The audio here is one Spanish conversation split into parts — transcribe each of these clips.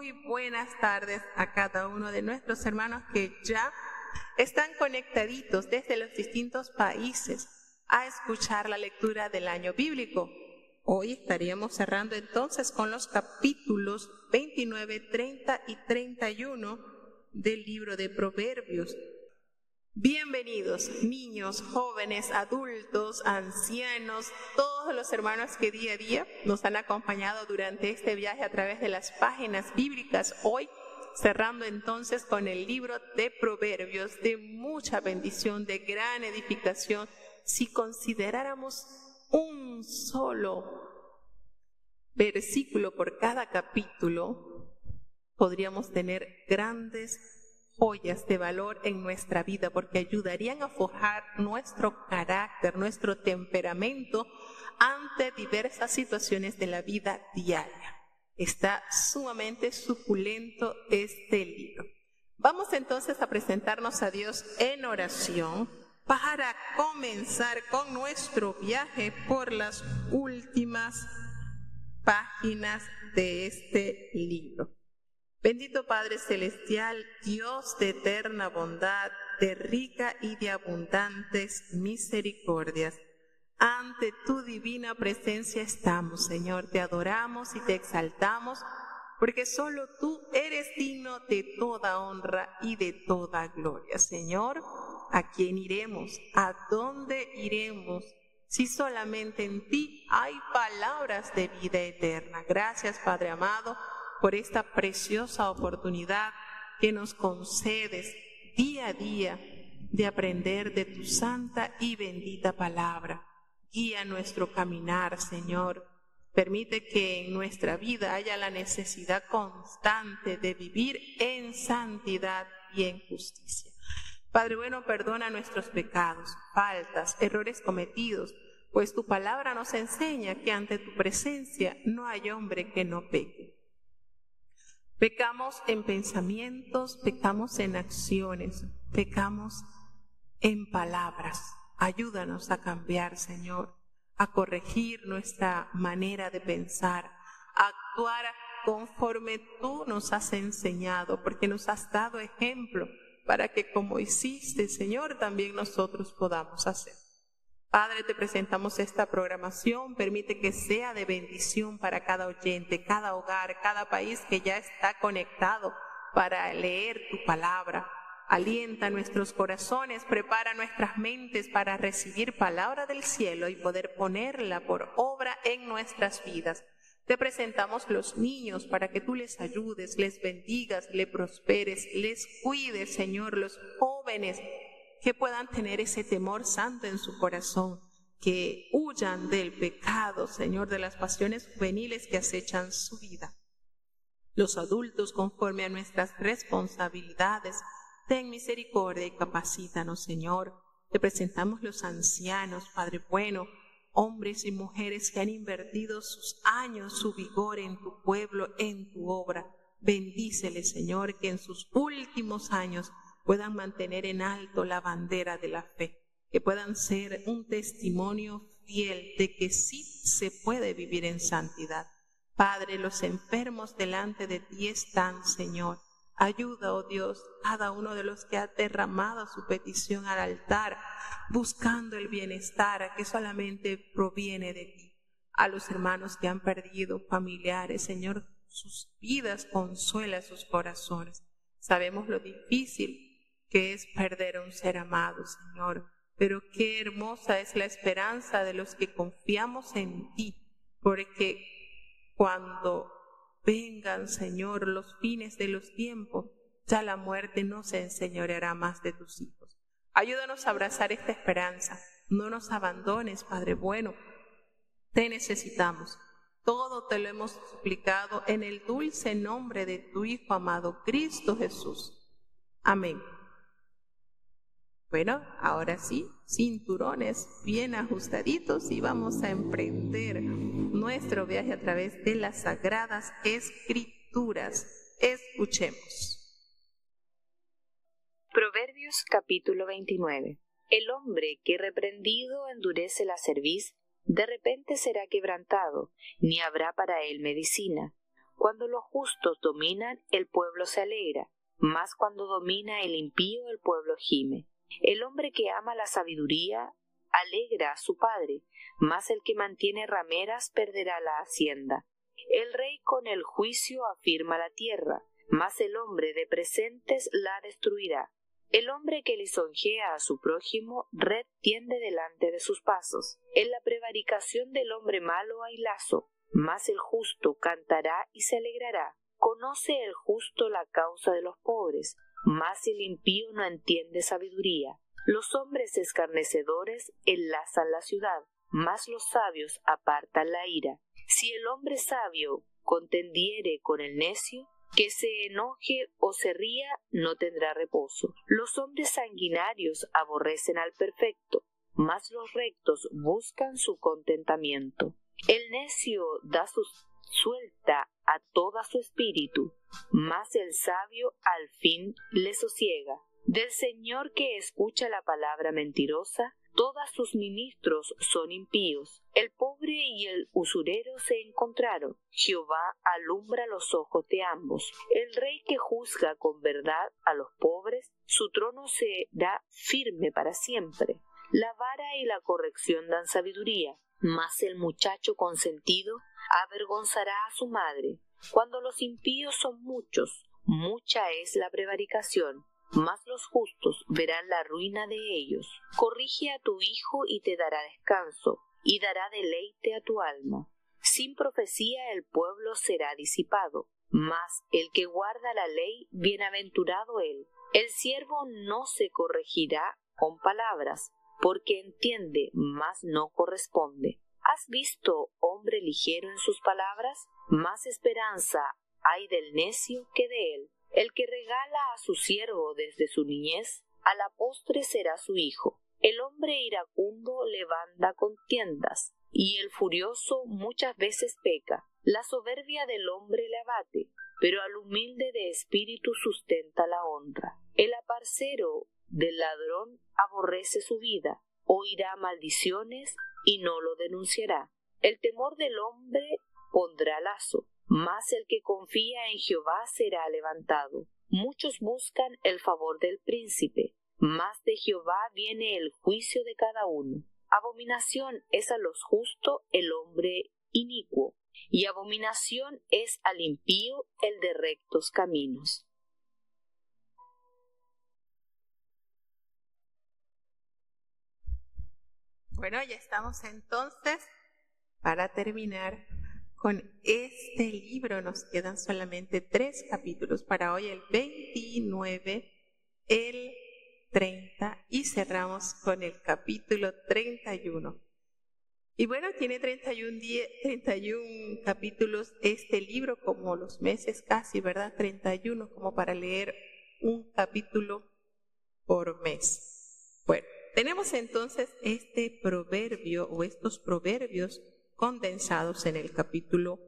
muy buenas tardes a cada uno de nuestros hermanos que ya están conectaditos desde los distintos países a escuchar la lectura del año bíblico. Hoy estaríamos cerrando entonces con los capítulos 29, 30 y 31 del libro de Proverbios. Bienvenidos, niños, jóvenes, adultos, ancianos, todos los hermanos que día a día nos han acompañado durante este viaje a través de las páginas bíblicas. Hoy cerrando entonces con el libro de Proverbios, de mucha bendición, de gran edificación, si consideráramos un solo versículo por cada capítulo, podríamos tener grandes joyas de valor en nuestra vida porque ayudarían a forjar nuestro carácter, nuestro temperamento ante diversas situaciones de la vida diaria. Está sumamente suculento este libro. Vamos entonces a presentarnos a Dios en oración para comenzar con nuestro viaje por las últimas páginas de este libro. Bendito Padre Celestial, Dios de eterna bondad, de rica y de abundantes misericordias, ante tu divina presencia estamos, Señor. Te adoramos y te exaltamos, porque solo tú eres digno de toda honra y de toda gloria. Señor, ¿a quién iremos? ¿A dónde iremos? Si solamente en ti hay palabras de vida eterna. Gracias, Padre amado por esta preciosa oportunidad que nos concedes día a día de aprender de tu santa y bendita palabra. Guía nuestro caminar, Señor. Permite que en nuestra vida haya la necesidad constante de vivir en santidad y en justicia. Padre bueno, perdona nuestros pecados, faltas, errores cometidos, pues tu palabra nos enseña que ante tu presencia no hay hombre que no peque. Pecamos en pensamientos, pecamos en acciones, pecamos en palabras. Ayúdanos a cambiar, Señor, a corregir nuestra manera de pensar, a actuar conforme tú nos has enseñado, porque nos has dado ejemplo para que como hiciste, Señor, también nosotros podamos hacer. Padre, te presentamos esta programación, permite que sea de bendición para cada oyente, cada hogar, cada país que ya está conectado para leer tu palabra. Alienta nuestros corazones, prepara nuestras mentes para recibir palabra del cielo y poder ponerla por obra en nuestras vidas. Te presentamos los niños para que tú les ayudes, les bendigas, les prosperes, les cuides, Señor, los jóvenes que puedan tener ese temor santo en su corazón, que huyan del pecado, Señor, de las pasiones juveniles que acechan su vida. Los adultos, conforme a nuestras responsabilidades, ten misericordia y capacítanos, Señor. Te presentamos los ancianos, Padre bueno, hombres y mujeres que han invertido sus años, su vigor en tu pueblo, en tu obra. Bendíceles, Señor, que en sus últimos años puedan mantener en alto la bandera de la fe, que puedan ser un testimonio fiel de que sí se puede vivir en santidad. Padre, los enfermos delante de ti están, Señor. Ayuda, oh Dios, cada uno de los que ha derramado su petición al altar, buscando el bienestar que solamente proviene de ti. A los hermanos que han perdido familiares, Señor, sus vidas consuela sus corazones. Sabemos lo difícil que es perder a un ser amado, Señor. Pero qué hermosa es la esperanza de los que confiamos en ti, porque cuando vengan, Señor, los fines de los tiempos, ya la muerte no se enseñoreará más de tus hijos. Ayúdanos a abrazar esta esperanza. No nos abandones, Padre bueno. Te necesitamos. Todo te lo hemos suplicado en el dulce nombre de tu Hijo amado, Cristo Jesús. Amén. Bueno, ahora sí, cinturones bien ajustaditos y vamos a emprender nuestro viaje a través de las sagradas escrituras. Escuchemos. Proverbios capítulo 29. El hombre que reprendido endurece la cerviz, de repente será quebrantado, ni habrá para él medicina. Cuando los justos dominan, el pueblo se alegra, mas cuando domina el impío, el pueblo gime. El hombre que ama la sabiduría alegra a su padre, mas el que mantiene rameras perderá la hacienda. El rey con el juicio afirma la tierra, mas el hombre de presentes la destruirá. El hombre que lisonjea a su prójimo, red tiende delante de sus pasos. En la prevaricación del hombre malo hay lazo, mas el justo cantará y se alegrará. Conoce el justo la causa de los pobres, mas el impío no entiende sabiduría. Los hombres escarnecedores enlazan la ciudad, mas los sabios apartan la ira. Si el hombre sabio contendiere con el necio, que se enoje o se ría no tendrá reposo. Los hombres sanguinarios aborrecen al perfecto, mas los rectos buscan su contentamiento. El necio da su suelta a su espíritu, mas el sabio al fin le sosiega. Del Señor que escucha la palabra mentirosa, todos sus ministros son impíos. El pobre y el usurero se encontraron. Jehová alumbra los ojos de ambos. El rey que juzga con verdad a los pobres, su trono será firme para siempre. La vara y la corrección dan sabiduría, mas el muchacho consentido avergonzará a su madre. Cuando los impíos son muchos, mucha es la prevaricación mas los justos verán la ruina de ellos. Corrige a tu hijo y te dará descanso, y dará deleite a tu alma. Sin profecía el pueblo será disipado, mas el que guarda la ley, bienaventurado él. El siervo no se corregirá con palabras, porque entiende, mas no corresponde. ¿Has visto hombre ligero en sus palabras? Más esperanza hay del necio que de él. El que regala a su siervo desde su niñez, a la postre será su hijo. El hombre iracundo levanta contiendas, y el furioso muchas veces peca. La soberbia del hombre le abate, pero al humilde de espíritu sustenta la honra. El aparcero del ladrón aborrece su vida, oirá maldiciones y no lo denunciará. El temor del hombre pondrá lazo, mas el que confía en Jehová será levantado. Muchos buscan el favor del príncipe, mas de Jehová viene el juicio de cada uno. Abominación es a los justos el hombre inicuo, y abominación es al impío el de rectos caminos. Bueno, ya estamos entonces para terminar con este libro nos quedan solamente tres capítulos para hoy, el 29, el 30 y cerramos con el capítulo 31. Y bueno, tiene 31, 31 capítulos este libro como los meses casi, ¿verdad? 31 como para leer un capítulo por mes. Bueno, tenemos entonces este proverbio o estos proverbios condensados en el capítulo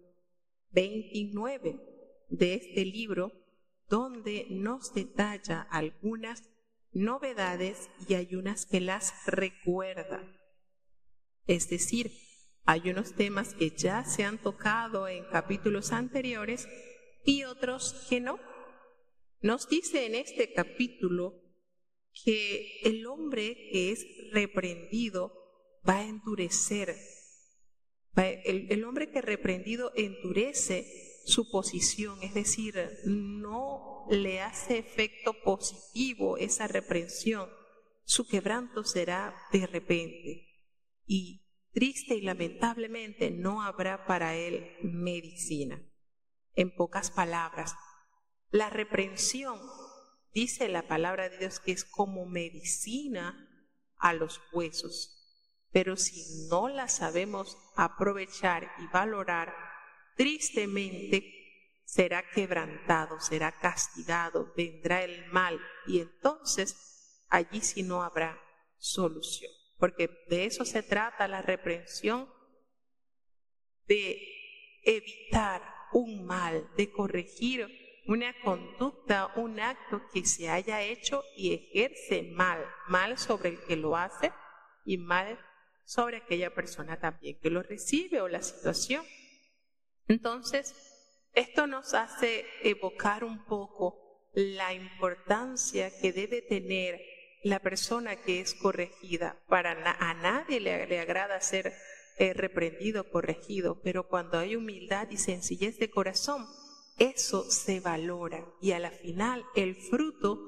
29 de este libro, donde nos detalla algunas novedades y hay unas que las recuerda. Es decir, hay unos temas que ya se han tocado en capítulos anteriores y otros que no. Nos dice en este capítulo que el hombre que es reprendido va a endurecer el, hombre que reprendido endurece su posición, es decir, no le hace efecto positivo esa reprensión, su quebranto será de repente y triste y lamentablemente no habrá para él medicina. En pocas palabras, la reprensión, dice la palabra de Dios, que es como medicina a los huesos. Pero si no la sabemos aprovechar y valorar, tristemente será quebrantado, será castigado, vendrá el mal y entonces allí sí no habrá solución. Porque de eso se trata la reprensión, de evitar un mal, de corregir una conducta, un acto que se haya hecho y ejerce mal, mal sobre el que lo hace y mal sobre aquella persona también que lo recibe o la situación. Entonces, Esto nos hace evocar un poco la importancia que debe tener la persona que es corregida. Para a nadie le, agrada ser eh, reprendido, corregido, pero cuando hay humildad y sencillez de corazón, eso se valora y a la final el fruto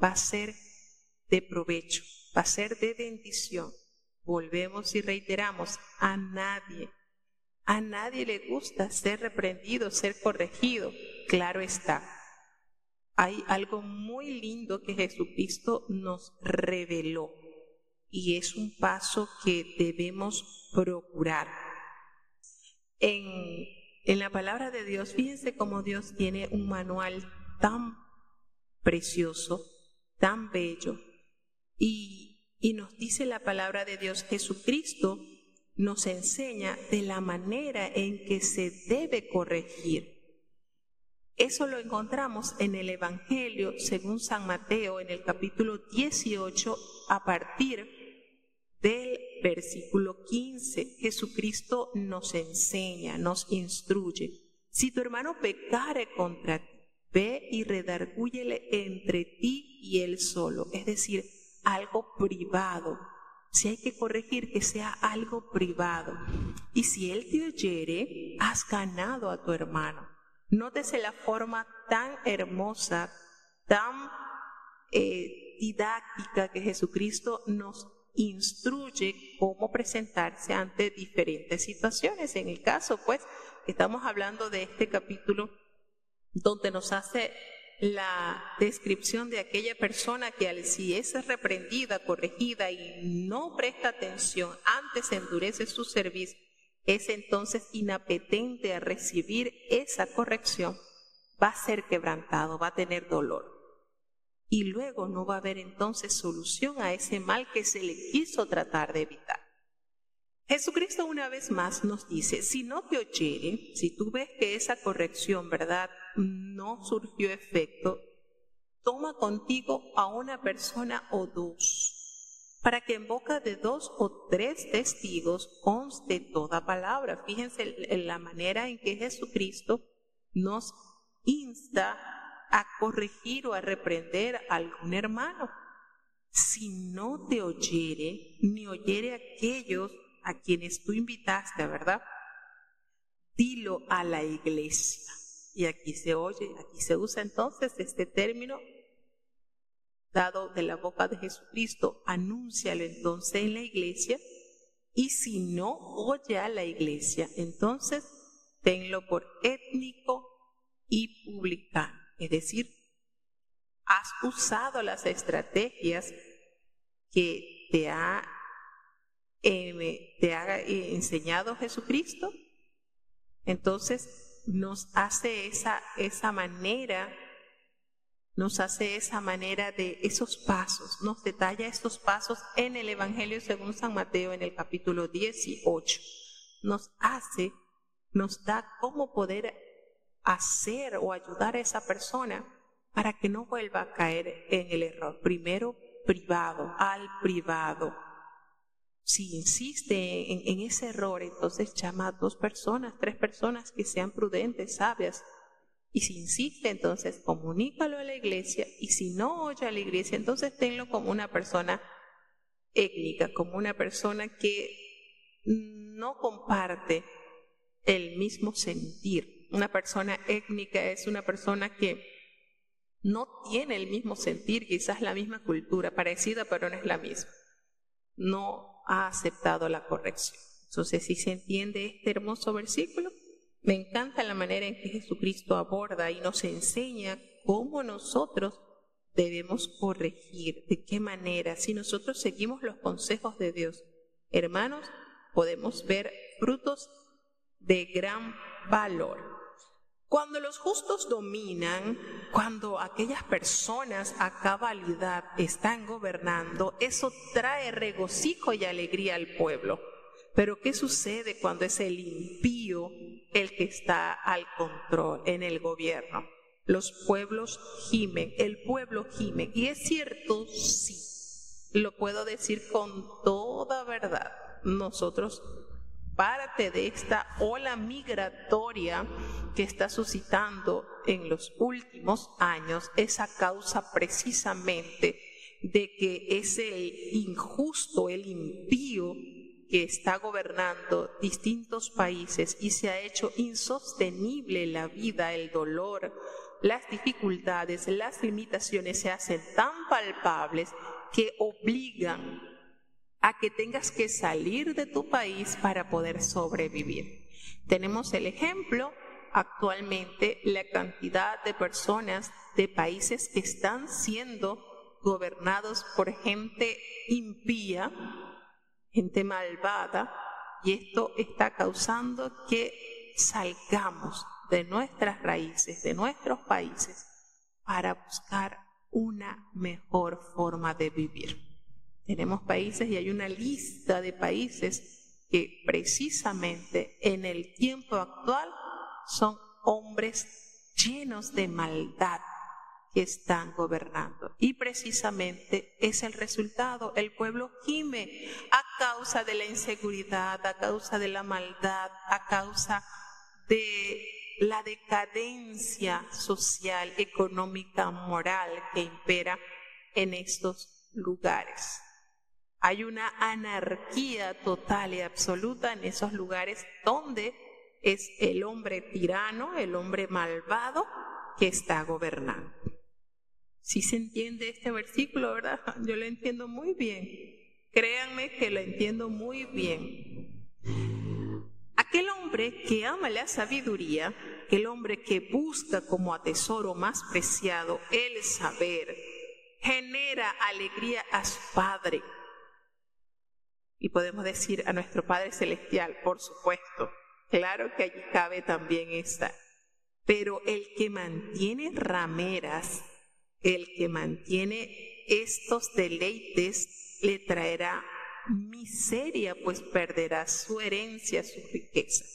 va a ser de provecho, va a ser de bendición. Volvemos y reiteramos, a nadie, a nadie le gusta ser reprendido, ser corregido, claro está. Hay algo muy lindo que Jesucristo nos reveló y es un paso que debemos procurar. En, en la palabra de Dios, fíjense cómo Dios tiene un manual tan precioso, tan bello, y y nos dice la palabra de Dios, Jesucristo nos enseña de la manera en que se debe corregir. Eso lo encontramos en el Evangelio según San Mateo en el capítulo 18 a partir del versículo 15. Jesucristo nos enseña, nos instruye. Si tu hermano pecare contra ti, ve y redargúyele entre ti y él solo. Es decir, algo privado. Si hay que corregir, que sea algo privado. Y si él te oyere, has ganado a tu hermano. Nótese la forma tan hermosa, tan eh, didáctica que Jesucristo nos instruye cómo presentarse ante diferentes situaciones. En el caso, pues, estamos hablando de este capítulo donde nos hace la descripción de aquella persona que al si es reprendida, corregida y no presta atención, antes endurece su servicio, es entonces inapetente a recibir esa corrección, va a ser quebrantado, va a tener dolor. Y luego no va a haber entonces solución a ese mal que se le quiso tratar de evitar. Jesucristo una vez más nos dice, si no te oyere, si tú ves que esa corrección, ¿verdad? No surgió efecto, toma contigo a una persona o dos, para que en boca de dos o tres testigos conste toda palabra. Fíjense en la manera en que Jesucristo nos insta a corregir o a reprender a algún hermano. Si no te oyere, ni oyere aquellos a quienes tú invitaste, ¿verdad? Dilo a la iglesia. Y aquí se oye, aquí se usa entonces este término dado de la boca de Jesucristo, anúncialo entonces en la iglesia. Y si no oye a la iglesia, entonces tenlo por étnico y publicano. Es decir, has usado las estrategias que te ha te ha enseñado Jesucristo, entonces nos hace esa, esa manera, nos hace esa manera de esos pasos, nos detalla estos pasos en el Evangelio según San Mateo en el capítulo 18. Nos hace, nos da cómo poder hacer o ayudar a esa persona para que no vuelva a caer en el error. Primero, privado, al privado si insiste en, ese error, entonces llama a dos personas, tres personas que sean prudentes, sabias. Y si insiste, entonces comunícalo a la iglesia. Y si no oye a la iglesia, entonces tenlo como una persona étnica, como una persona que no comparte el mismo sentir. Una persona étnica es una persona que no tiene el mismo sentir, quizás la misma cultura, parecida, pero no es la misma. No ha aceptado la corrección. Entonces, si se entiende este hermoso versículo, me encanta la manera en que Jesucristo aborda y nos enseña cómo nosotros debemos corregir, de qué manera, si nosotros seguimos los consejos de Dios. Hermanos, podemos ver frutos de gran valor. Cuando los justos dominan, cuando aquellas personas a cabalidad están gobernando, eso trae regocijo y alegría al pueblo. Pero ¿qué sucede cuando es el impío el que está al control en el gobierno? Los pueblos gimen, el pueblo gime. Y es cierto, sí, lo puedo decir con toda verdad. Nosotros parte de esta ola migratoria que está suscitando en los últimos años es a causa precisamente de que ese injusto, el impío que está gobernando distintos países y se ha hecho insostenible la vida, el dolor, las dificultades, las limitaciones se hacen tan palpables que obligan a que tengas que salir de tu país para poder sobrevivir. Tenemos el ejemplo actualmente la cantidad de personas de países que están siendo gobernados por gente impía, gente malvada, y esto está causando que salgamos de nuestras raíces, de nuestros países, para buscar una mejor forma de vivir. Tenemos países y hay una lista de países que precisamente en el tiempo actual son hombres llenos de maldad que están gobernando. Y precisamente es el resultado. El pueblo gime a causa de la inseguridad, a causa de la maldad, a causa de la decadencia social, económica, moral que impera en estos lugares. Hay una anarquía total y absoluta en esos lugares donde es el hombre tirano, el hombre malvado que está gobernando. Si se entiende este versículo, ¿verdad? Yo lo entiendo muy bien. Créanme que lo entiendo muy bien. Aquel hombre que ama la sabiduría, aquel hombre que busca como a tesoro más preciado el saber, genera alegría a su Padre. Y podemos decir a nuestro Padre Celestial, por supuesto. Claro que allí cabe también esta. Pero el que mantiene rameras el que mantiene estos deleites le traerá miseria, pues perderá su herencia, su riqueza.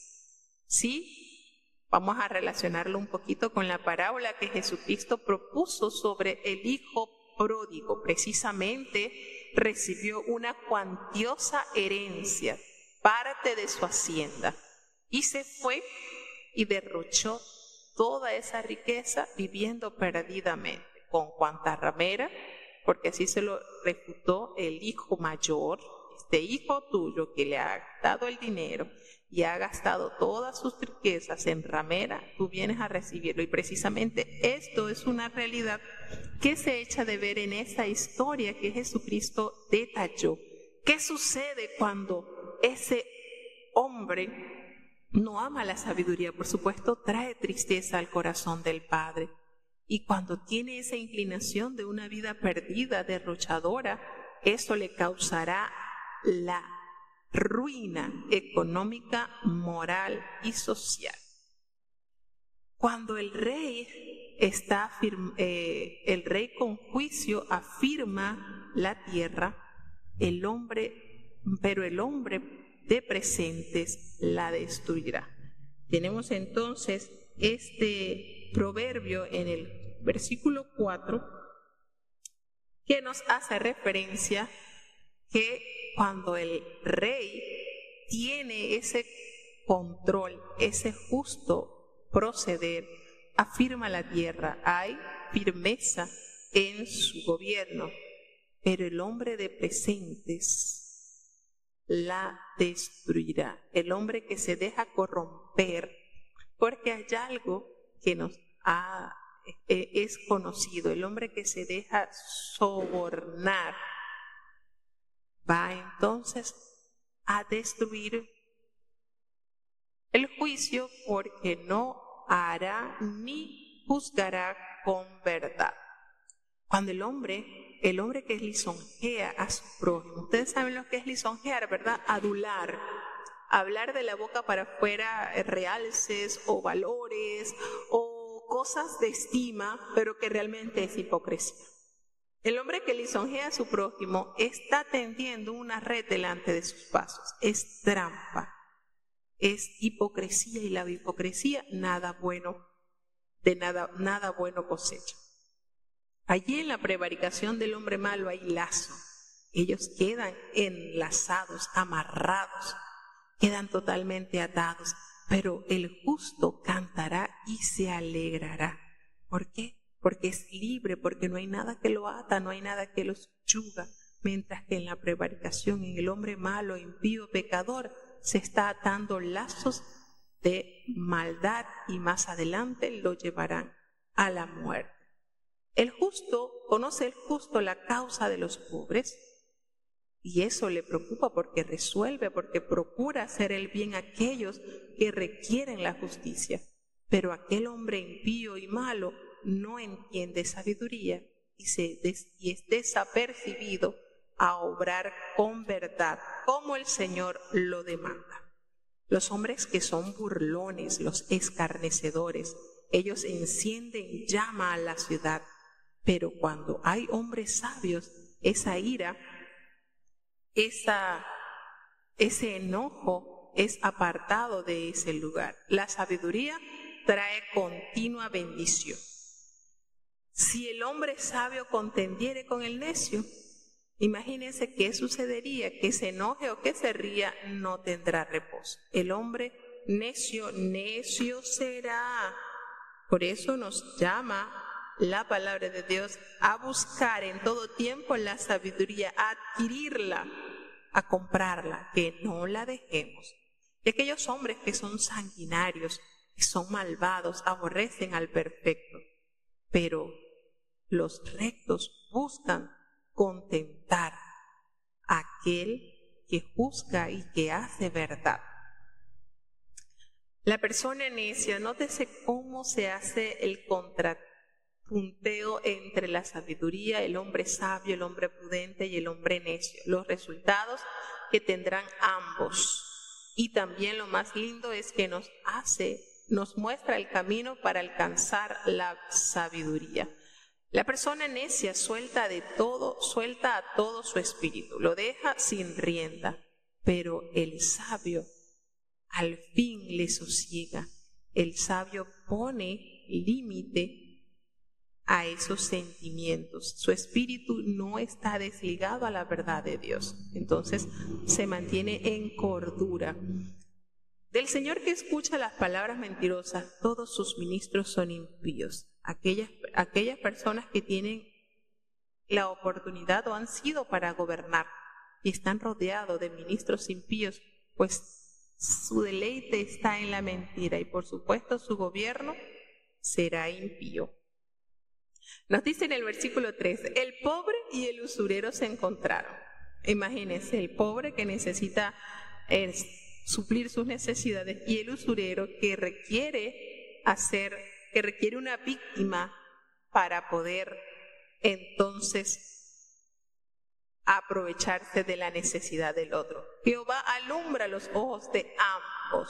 ¿Sí? Vamos a relacionarlo un poquito con la parábola que Jesucristo propuso sobre el Hijo pródigo. Precisamente recibió una cuantiosa herencia, parte de su hacienda, y se fue y derrochó toda esa riqueza viviendo perdidamente con cuanta ramera, porque así se lo refutó el hijo mayor, este hijo tuyo que le ha dado el dinero y ha gastado todas sus riquezas en ramera, tú vienes a recibirlo. Y precisamente esto es una realidad que se echa de ver en esa historia que Jesucristo detalló. ¿Qué sucede cuando ese hombre no ama la sabiduría? Por supuesto, trae tristeza al corazón del Padre. Y cuando tiene esa inclinación de una vida perdida, derrochadora, eso le causará la ruina económica, moral y social. Cuando el rey está eh, el rey con juicio afirma la tierra, el hombre, pero el hombre de presentes la destruirá. Tenemos entonces este proverbio en el versículo 4, que nos hace referencia que cuando el rey tiene ese control, ese justo proceder, afirma la tierra, hay firmeza en su gobierno, pero el hombre de presentes la destruirá, el hombre que se deja corromper, porque hay algo que nos ha eh, es conocido, el hombre que se deja sobornar, va entonces a destruir el juicio porque no hará ni juzgará con verdad. Cuando el hombre, el hombre que lisonjea a su prójimo, ustedes saben lo que es lisonjear, ¿verdad? Adular, hablar de la boca para afuera realces o valores o cosas de estima, pero que realmente es hipocresía. El hombre que lisonjea a su prójimo está tendiendo una red delante de sus pasos. Es trampa. Es hipocresía y la hipocresía nada bueno, de nada, nada bueno cosecha. Allí en la prevaricación del hombre malo hay lazo. Ellos quedan enlazados, amarrados. quedan totalmente atados, pero el justo cantará y se alegrará. ¿Por qué? Porque es libre, porque no hay nada que lo ata, no hay nada que lo subyuga, mientras que en la prevaricación, en el hombre malo, impío, pecador, se está atando lazos de maldad y más adelante lo llevarán a la muerte. El justo conoce el justo la causa de los pobres y eso le preocupa porque resuelve, porque procura hacer el bien a aquellos que requieren la justicia. Pero aquel hombre impío y malo no entiende sabiduría y, se es desapercibido a obrar con verdad, como el Señor lo demanda. Los hombres que son burlones, los escarnecedores, ellos encienden llama a la ciudad, pero cuando hay hombres sabios, esa ira ese enojo es apartado de ese lugar. La sabiduría trae continua bendición. Si el hombre sabio contendiere con el necio, imagínense qué sucedería, que se enoje o que se ría, no tendrá reposo. El hombre necio, necio será. Por eso nos llama la palabra de Dios a buscar en todo tiempo la sabiduría, a adquirirla a comprarla, que no la dejemos. Y aquellos hombres que son sanguinarios, que son malvados, aborrecen al perfecto, pero los rectos buscan contentar a aquel que juzga y que hace verdad. La persona necia, nótese cómo se hace el contrato punteo entre la sabiduría, el hombre sabio, el hombre prudente y el hombre necio. Los resultados que tendrán ambos. Y también lo más lindo es que nos hace, nos muestra el camino para alcanzar la sabiduría. La persona necia suelta de todo, suelta a todo su espíritu, lo deja sin rienda, pero el sabio al fin le sosiega. El sabio pone límite a esos sentimientos. Su espíritu no está desligado a la verdad de Dios. Entonces se mantiene en cordura. Del Señor que escucha las palabras mentirosas, todos sus ministros son impíos. Aquellas, aquellas personas que tienen la oportunidad o han sido para gobernar y están rodeados de ministros impíos, pues su deleite está en la mentira y por supuesto su gobierno será impío. Nos dice en el versículo 3, el pobre y el usurero se encontraron. Imagínense, el pobre que necesita eh, suplir sus necesidades y el usurero que requiere hacer, que requiere una víctima para poder entonces aprovecharse de la necesidad del otro. Jehová alumbra los ojos de ambos.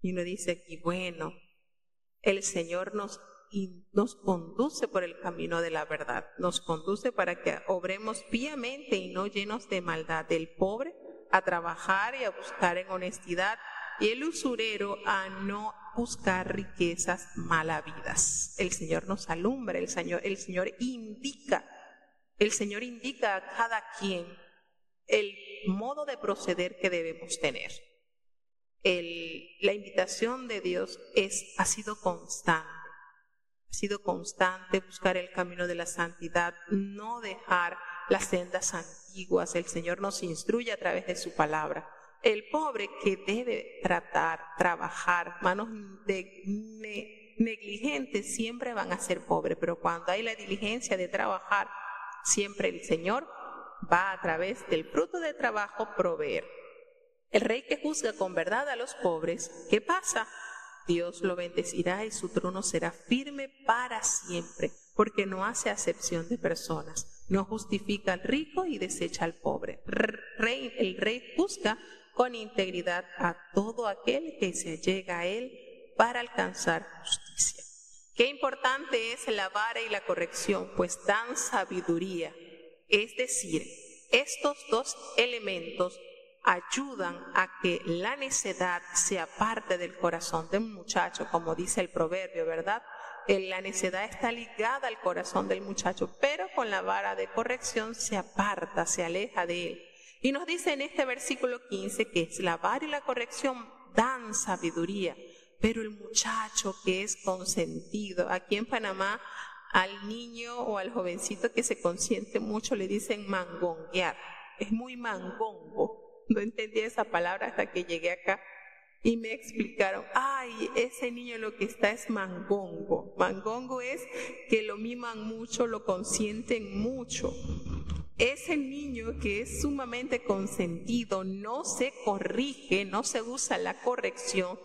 Y uno dice aquí, bueno, el Señor nos nos conduce por el camino de la verdad. Nos conduce para que obremos piamente y no llenos de maldad. El pobre a trabajar y a buscar en honestidad y el usurero a no buscar riquezas malavidas. El Señor nos alumbra, el Señor, el Señor indica, el Señor indica a cada quien el modo de proceder que debemos tener. la invitación de Dios es, ha sido constante ha sido constante buscar el camino de la santidad, no dejar las sendas antiguas. El Señor nos instruye a través de su palabra. El pobre que debe tratar, trabajar, manos de negligentes siempre van a ser pobres, pero cuando hay la diligencia de trabajar, siempre el Señor va a través del fruto de trabajo proveer. El rey que juzga con verdad a los pobres, ¿qué pasa? Dios lo bendecirá y su trono será firme para siempre, porque no hace acepción de personas, no justifica al rico y desecha al pobre. Rey, el rey juzga con integridad a todo aquel que se llega a él para alcanzar justicia. Qué importante es la vara y la corrección, pues dan sabiduría. Es decir, estos dos elementos ayudan a que la necedad sea parte del corazón de un muchacho, como dice el proverbio, ¿verdad? La necedad está ligada al corazón del muchacho, pero con la vara de corrección se aparta, se aleja de él. Y nos dice en este versículo 15 que es y la corrección dan sabiduría, pero el muchacho que es consentido, aquí en Panamá al niño o al jovencito que se consiente mucho le dicen mangonguear, es muy mangongo. No entendía esa palabra hasta que llegué acá y me explicaron, ay, ese niño lo que está es mangongo. Mangongo es que lo miman mucho, lo consienten mucho. Ese niño que es sumamente consentido, no se corrige, no se usa la corrección,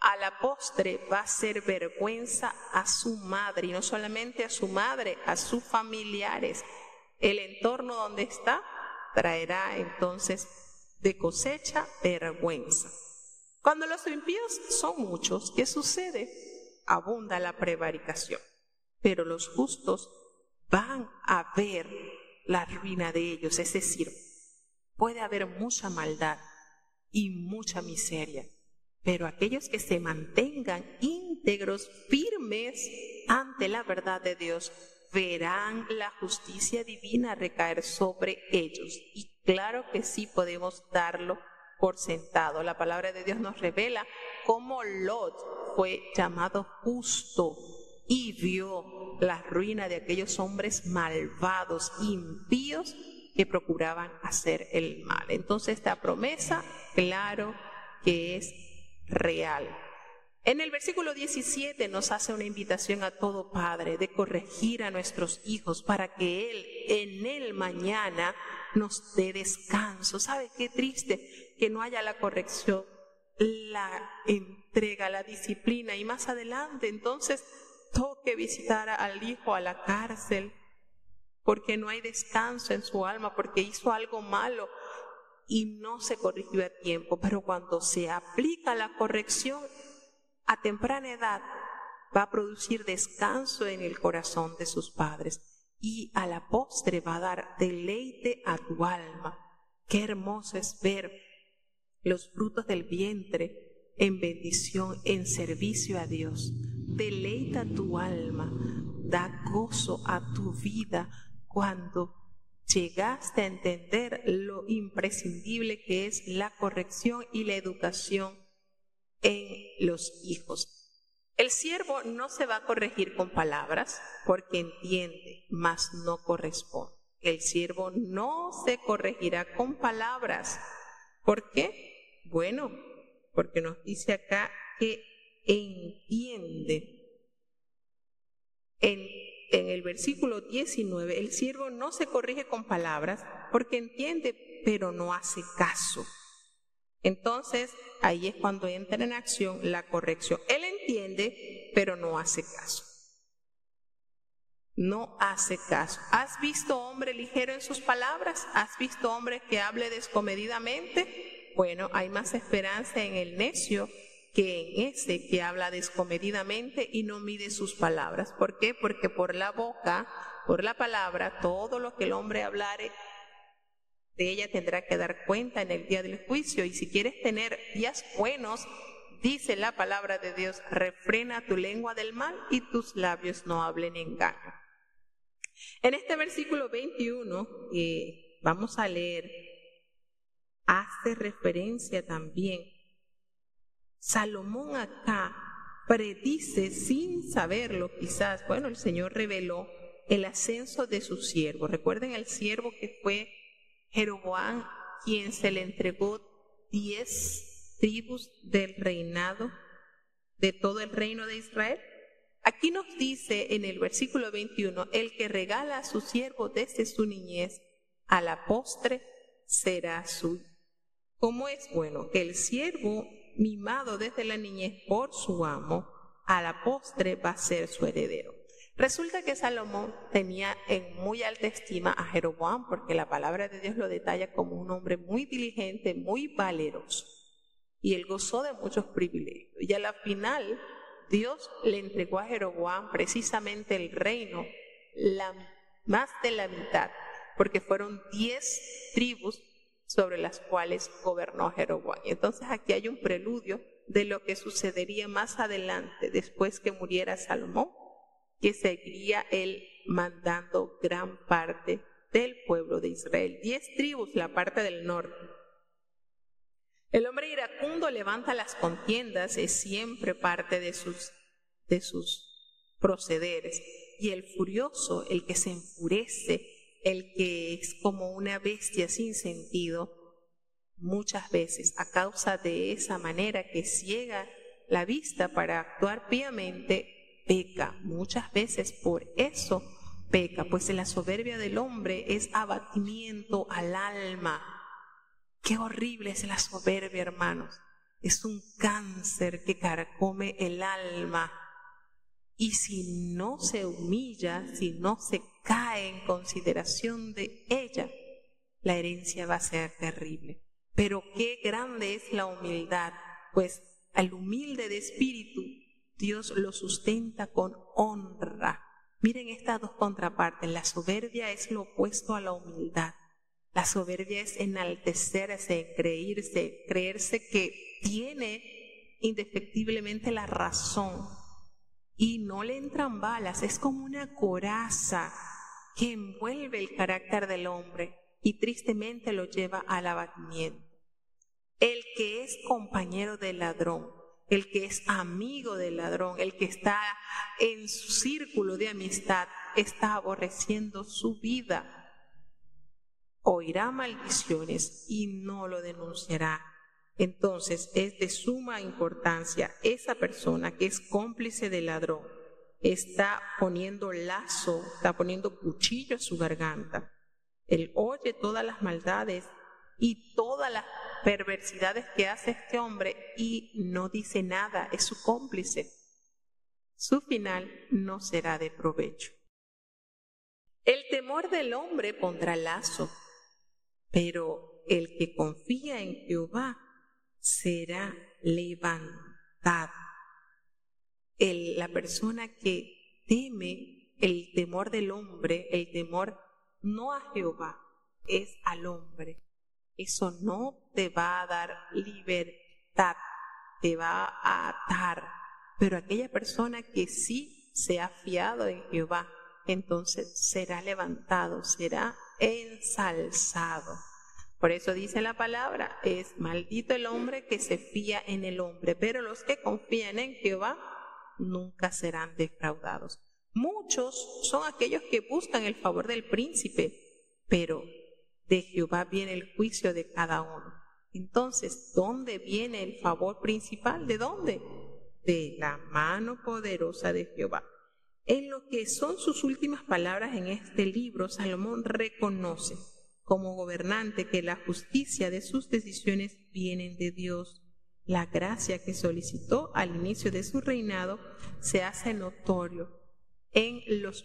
a la postre va a ser vergüenza a su madre, y no solamente a su madre, a sus familiares. El entorno donde está traerá entonces de cosecha vergüenza. Cuando los impíos son muchos, ¿qué sucede? Abunda la prevaricación, pero los justos van a ver la ruina de ellos, es decir, puede haber mucha maldad y mucha miseria, pero aquellos que se mantengan íntegros, firmes ante la verdad de Dios, verán la justicia divina recaer sobre ellos. Y claro que sí podemos darlo por sentado. La palabra de Dios nos revela cómo Lot fue llamado justo y vio la ruina de aquellos hombres malvados, impíos, que procuraban hacer el mal. Entonces esta promesa, claro que es real. En el versículo 17 nos hace una invitación a todo padre de corregir a nuestros hijos para que Él en el mañana nos dé descanso. ¿Sabe qué triste que no haya la corrección, la entrega, la disciplina y más adelante entonces toque visitar al hijo a la cárcel porque no hay descanso en su alma, porque hizo algo malo y no se corrigió a tiempo, pero cuando se aplica la corrección a temprana edad, va a producir descanso en el corazón de sus padres y a la postre va a dar deleite a tu alma. Qué hermoso es ver los frutos del vientre en bendición, en servicio a Dios. Deleita tu alma, da gozo a tu vida cuando llegaste a entender lo imprescindible que es la corrección y la educación en los hijos. El siervo no se va a corregir con palabras porque entiende, mas no corresponde. El siervo no se corregirá con palabras. ¿Por qué? Bueno, porque nos dice acá que entiende. En el versículo 19, el siervo no se corrige con palabras porque entiende, pero no hace caso. Entonces, ahí es cuando entra en acción la corrección. Él entiende, pero no hace caso. No hace caso. ¿Has visto hombre ligero en sus palabras? ¿Has visto hombre que hable descomedidamente? Bueno, hay más esperanza en el necio que en ese que habla descomedidamente y no mide sus palabras. ¿Por qué? Porque por la boca, por la palabra, todo lo que el hombre hablare, de ella tendrá que dar cuenta en el día del juicio. Y si quieres tener días buenos, dice la palabra de Dios, refrena tu lengua del mal y tus labios no hablen engaño. En este versículo 21 que vamos a leer, hace referencia también Salomón acá predice sin saberlo quizás, bueno, el Señor reveló el ascenso de su siervo. Recuerden el siervo que fue Jeroboam, quien se le entregó diez tribus del reinado de todo el reino de Israel. Aquí nos dice en el versículo 21, el que regala a su siervo desde su niñez, a la postre será suyo. ¿Cómo es bueno que el siervo mimado desde la niñez por su amo, a la postre va a ser su heredero. Resulta que Salomón tenía en muy alta estima a Jeroboam porque la palabra de Dios lo detalla como un hombre muy diligente, muy valeroso. Y él gozó de muchos privilegios. Y a la final Dios le entregó a Jeroboam precisamente el reino, la, más de la mitad, porque fueron diez tribus sobre las cuales gobernó Jeroboam. Entonces aquí hay un preludio de lo que sucedería más adelante, después que muriera Salomón, que seguiría él mandando gran parte del pueblo de Israel. Diez tribus, la parte del norte. El hombre iracundo levanta las contiendas, es siempre parte de sus, de sus procederes. Y el furioso, el que se enfurece, el que es como una bestia sin sentido, muchas veces a causa de esa manera que ciega la vista para actuar piamente, peca. Muchas veces por eso peca, pues la soberbia del hombre es abatimiento al alma. Qué horrible es la soberbia, hermanos. Es un cáncer que carcome el alma. Y si no se humilla, si no se cae en consideración de ella, la herencia va a ser terrible. Pero qué grande es la humildad, pues al humilde de espíritu Dios lo sustenta con honra. Miren estas dos contrapartes. La soberbia es lo opuesto a la humildad. La soberbia es enaltecerse, creerse, creerse que tiene indefectiblemente la razón. Y no le entran balas, es como una coraza que envuelve el carácter del hombre y tristemente lo lleva al abatimiento. El que es compañero del ladrón, el que es amigo del ladrón, el que está en su círculo de amistad, está aborreciendo su vida. Oirá maldiciones y no lo denunciará. Entonces es de suma importancia esa persona que es cómplice del ladrón, está poniendo lazo, está poniendo cuchillo a su garganta. Él oye todas las maldades y todas las perversidades que hace este hombre y no dice nada, es su cómplice. Su final no será de provecho. El temor del hombre pondrá lazo, pero el que confía en Jehová será levantado. La persona que teme el temor del hombre, el temor no a Jehová, es al hombre. Eso no te va a dar libertad, te va a atar. Pero aquella persona que sí se ha fiado en Jehová, entonces será levantado, será ensalzado. Por eso dice la palabra, es maldito el hombre que se fía en el hombre, pero los que confían en Jehová nunca serán defraudados. Muchos son aquellos que buscan el favor del príncipe, pero de Jehová viene el juicio de cada uno. Entonces, ¿dónde viene el favor principal? ¿De dónde? De la mano poderosa de Jehová. En lo que son sus últimas palabras en este libro, Salomón reconoce como gobernante que la justicia de sus decisiones vienen de Dios. La gracia que solicitó al inicio de su reinado se hace notorio en, las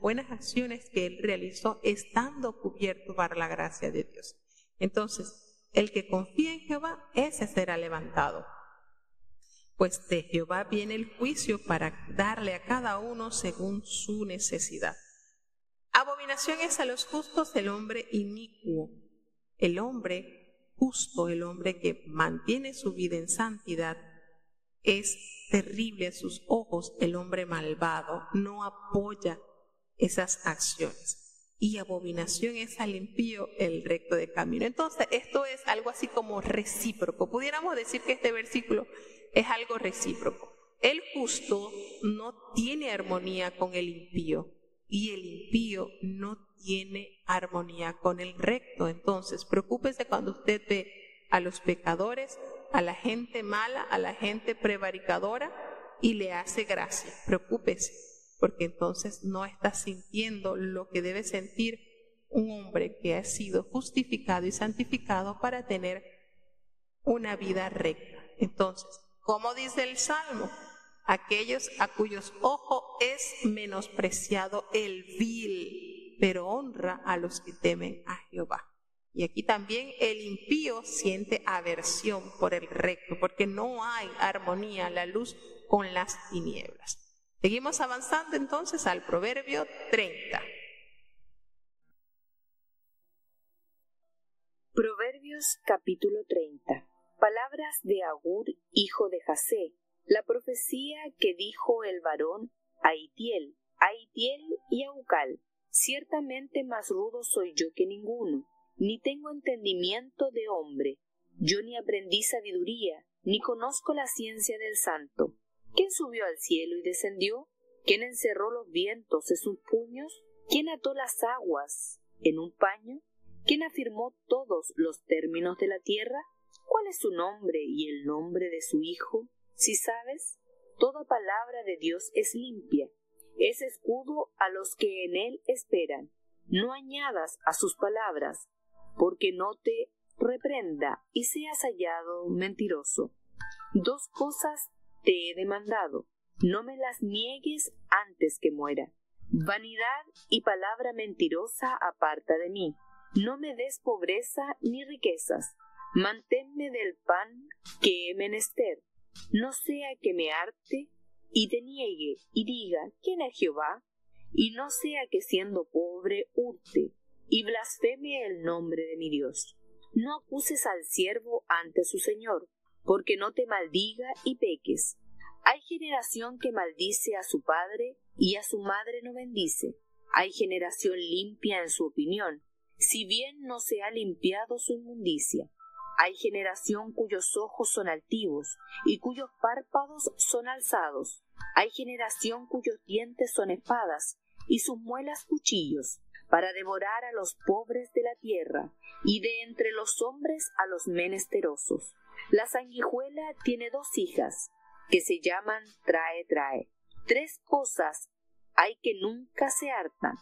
buenas acciones que él realizó estando cubierto para la gracia de Dios. Entonces, el que confía en Jehová, ese será levantado. Pues de Jehová viene el juicio para darle a cada uno según su necesidad. Abominación es a los justos el hombre inicuo, el hombre justo, el hombre que mantiene su vida en santidad, es terrible a sus ojos el hombre malvado, no apoya esas acciones. Y abominación es al impío el recto de camino. Entonces, esto es algo así como recíproco. Pudiéramos decir que este versículo es algo recíproco. El justo no tiene armonía con el impío y el impío no tiene armonía con el recto. Entonces, preocúpese cuando usted ve a los pecadores a la gente mala, a la gente prevaricadora y le hace gracia. Preocúpese, porque entonces no está sintiendo lo que debe sentir un hombre que ha sido justificado y santificado para tener una vida recta. Entonces, como dice el Salmo, aquellos a cuyos ojos es menospreciado el vil, pero honra a los que temen a Jehová. Y aquí también el impío siente aversión por el recto, porque no hay armonía, la luz con las tinieblas. Seguimos avanzando entonces al Proverbio 30. Proverbios capítulo 30. Palabras de Agur, hijo de Jasé, la profecía que dijo el varón a Itiel, a Itiel y a Ucal, Ciertamente más rudo soy yo que ninguno, ni tengo entendimiento de hombre. Yo ni aprendí sabiduría, ni conozco la ciencia del santo. ¿Quién subió al cielo y descendió? ¿Quién encerró los vientos en sus puños? ¿Quién ató las aguas en un paño? ¿Quién afirmó todos los términos de la tierra? ¿Cuál es su nombre y el nombre de su Hijo? Si sabes, toda palabra de Dios es limpia, es escudo a los que en él esperan. No añadas a sus palabras, porque no te reprenda y seas hallado mentiroso. Dos cosas te he demandado, no me las niegues antes que muera. Vanidad y palabra mentirosa aparta de mí. No me des pobreza ni riquezas. Manténme del pan que he menester. No sea que me harte y te niegue y diga ¿Quién es Jehová? Y no sea que siendo pobre hurte y blasfeme el nombre de mi Dios. No acuses al siervo ante su Señor, porque no te maldiga y peques. Hay generación que maldice a su padre y a su madre no bendice. Hay generación limpia en su opinión, si bien no se ha limpiado su inmundicia. Hay generación cuyos ojos son altivos y cuyos párpados son alzados. Hay generación cuyos dientes son espadas y sus muelas cuchillos, para devorar a los pobres de la tierra y de entre los hombres a los menesterosos. La sanguijuela tiene dos hijas, que se llaman trae trae. Tres cosas hay que nunca se hartan,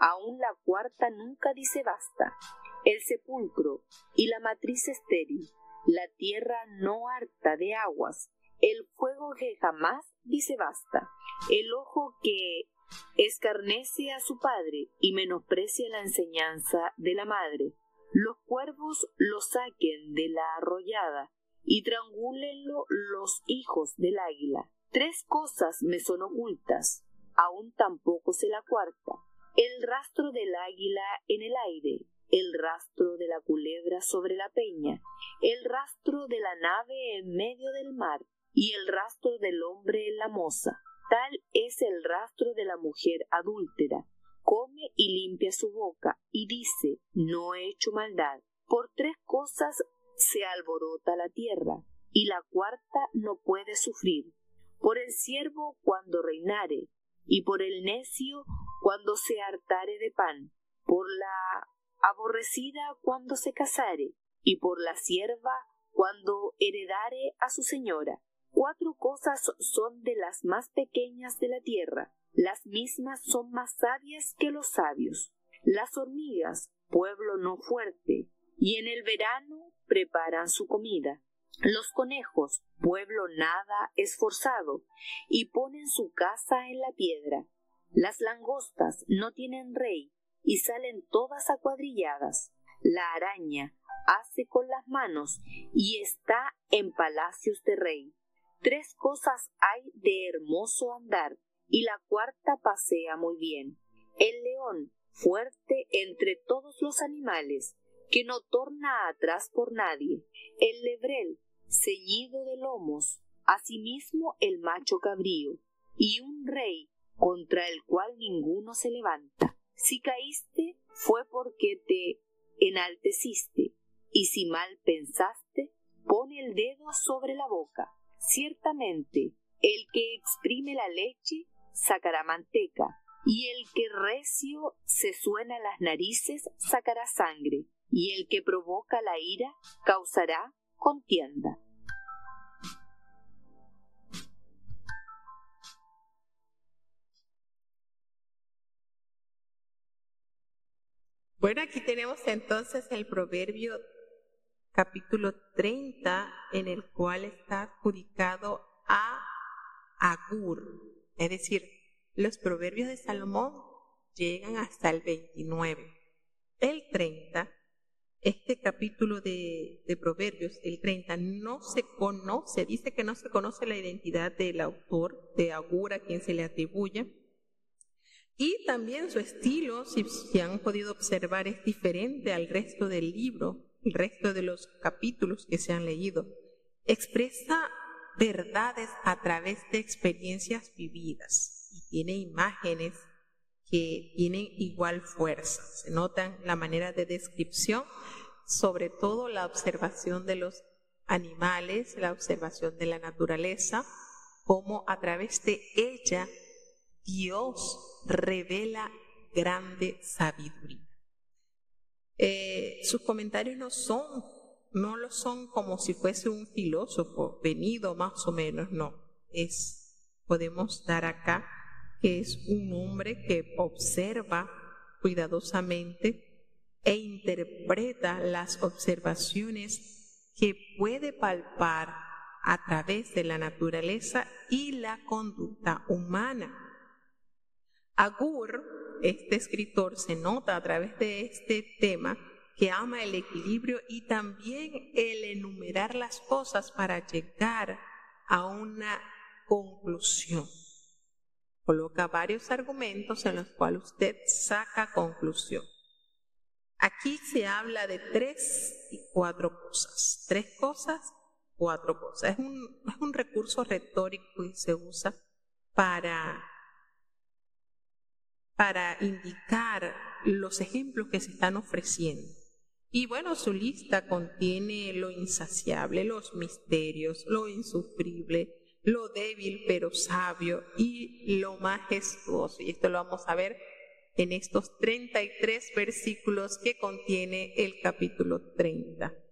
aun la cuarta nunca dice basta el sepulcro y la matriz estéril, la tierra no harta de aguas, el fuego que jamás dice basta, el ojo que escarnece a su padre y menosprecia la enseñanza de la madre. Los cuervos lo saquen de la arrollada y trangúlenlo los hijos del águila. Tres cosas me son ocultas, aún tampoco sé la cuarta. El rastro del águila en el aire, el rastro de la culebra sobre la peña, el rastro de la nave en medio del mar y el rastro del hombre en la moza. Tal es el rastro de la mujer adúltera. Come y limpia su boca y dice, no he hecho maldad. Por tres cosas se alborota la tierra y la cuarta no puede sufrir. Por el siervo cuando reinare y por el necio cuando se hartare de pan, por la aborrecida cuando se casare, y por la sierva cuando heredare a su señora. Cuatro cosas son de las más pequeñas de la tierra, las mismas son más sabias que los sabios. Las hormigas, pueblo no fuerte, y en el verano preparan su comida. Los conejos, pueblo nada esforzado, y ponen su casa en la piedra. Las langostas no tienen rey, y salen todas acuadrilladas. La araña hace con las manos y está en palacios de rey. Tres cosas hay de hermoso andar y la cuarta pasea muy bien. El león, fuerte entre todos los animales, que no torna atrás por nadie. El lebrel, ceñido de lomos, asimismo el macho cabrío, y un rey contra el cual ninguno se levanta. Si caíste fue porque te enalteciste, y si mal pensaste, pone el dedo sobre la boca. Ciertamente, el que exprime la leche sacará manteca, y el que recio se suena las narices sacará sangre, y el que provoca la ira causará contienda. Bueno, aquí tenemos entonces el proverbio capítulo 30 en el cual está adjudicado a Agur. Es decir, los proverbios de Salomón llegan hasta el 29. El 30, este capítulo de, proverbios, el 30, no se conoce, dice que no se conoce la identidad del autor de Agur a quien se le atribuye y también su estilo, si, han podido observar, es diferente al resto del libro, el resto de los capítulos que se han leído. Expresa verdades a través de experiencias vividas y tiene imágenes que tienen igual fuerza. Se notan la manera de descripción, sobre todo la observación de los animales, la observación de la naturaleza, cómo a través de ella Dios revela grande sabiduría. Eh, sus comentarios no son, no lo son como si fuese un filósofo venido más o menos, no. Es, podemos dar acá que es un hombre que observa cuidadosamente e interpreta las observaciones que puede palpar a través de la naturaleza y la conducta humana. Agur, este escritor, se nota a través de este tema que ama el equilibrio y también el enumerar las cosas para llegar a una conclusión. Coloca varios argumentos en los cuales usted saca conclusión. Aquí se habla de tres y cuatro cosas. Tres cosas cuatro cosas. Es un, es un recurso retórico y se usa para, para indicar los ejemplos que se están ofreciendo. Y bueno, su lista contiene lo insaciable, los misterios, lo insufrible, lo débil pero sabio y lo majestuoso. Y esto lo vamos a ver en estos 33 versículos que contiene el capítulo 30.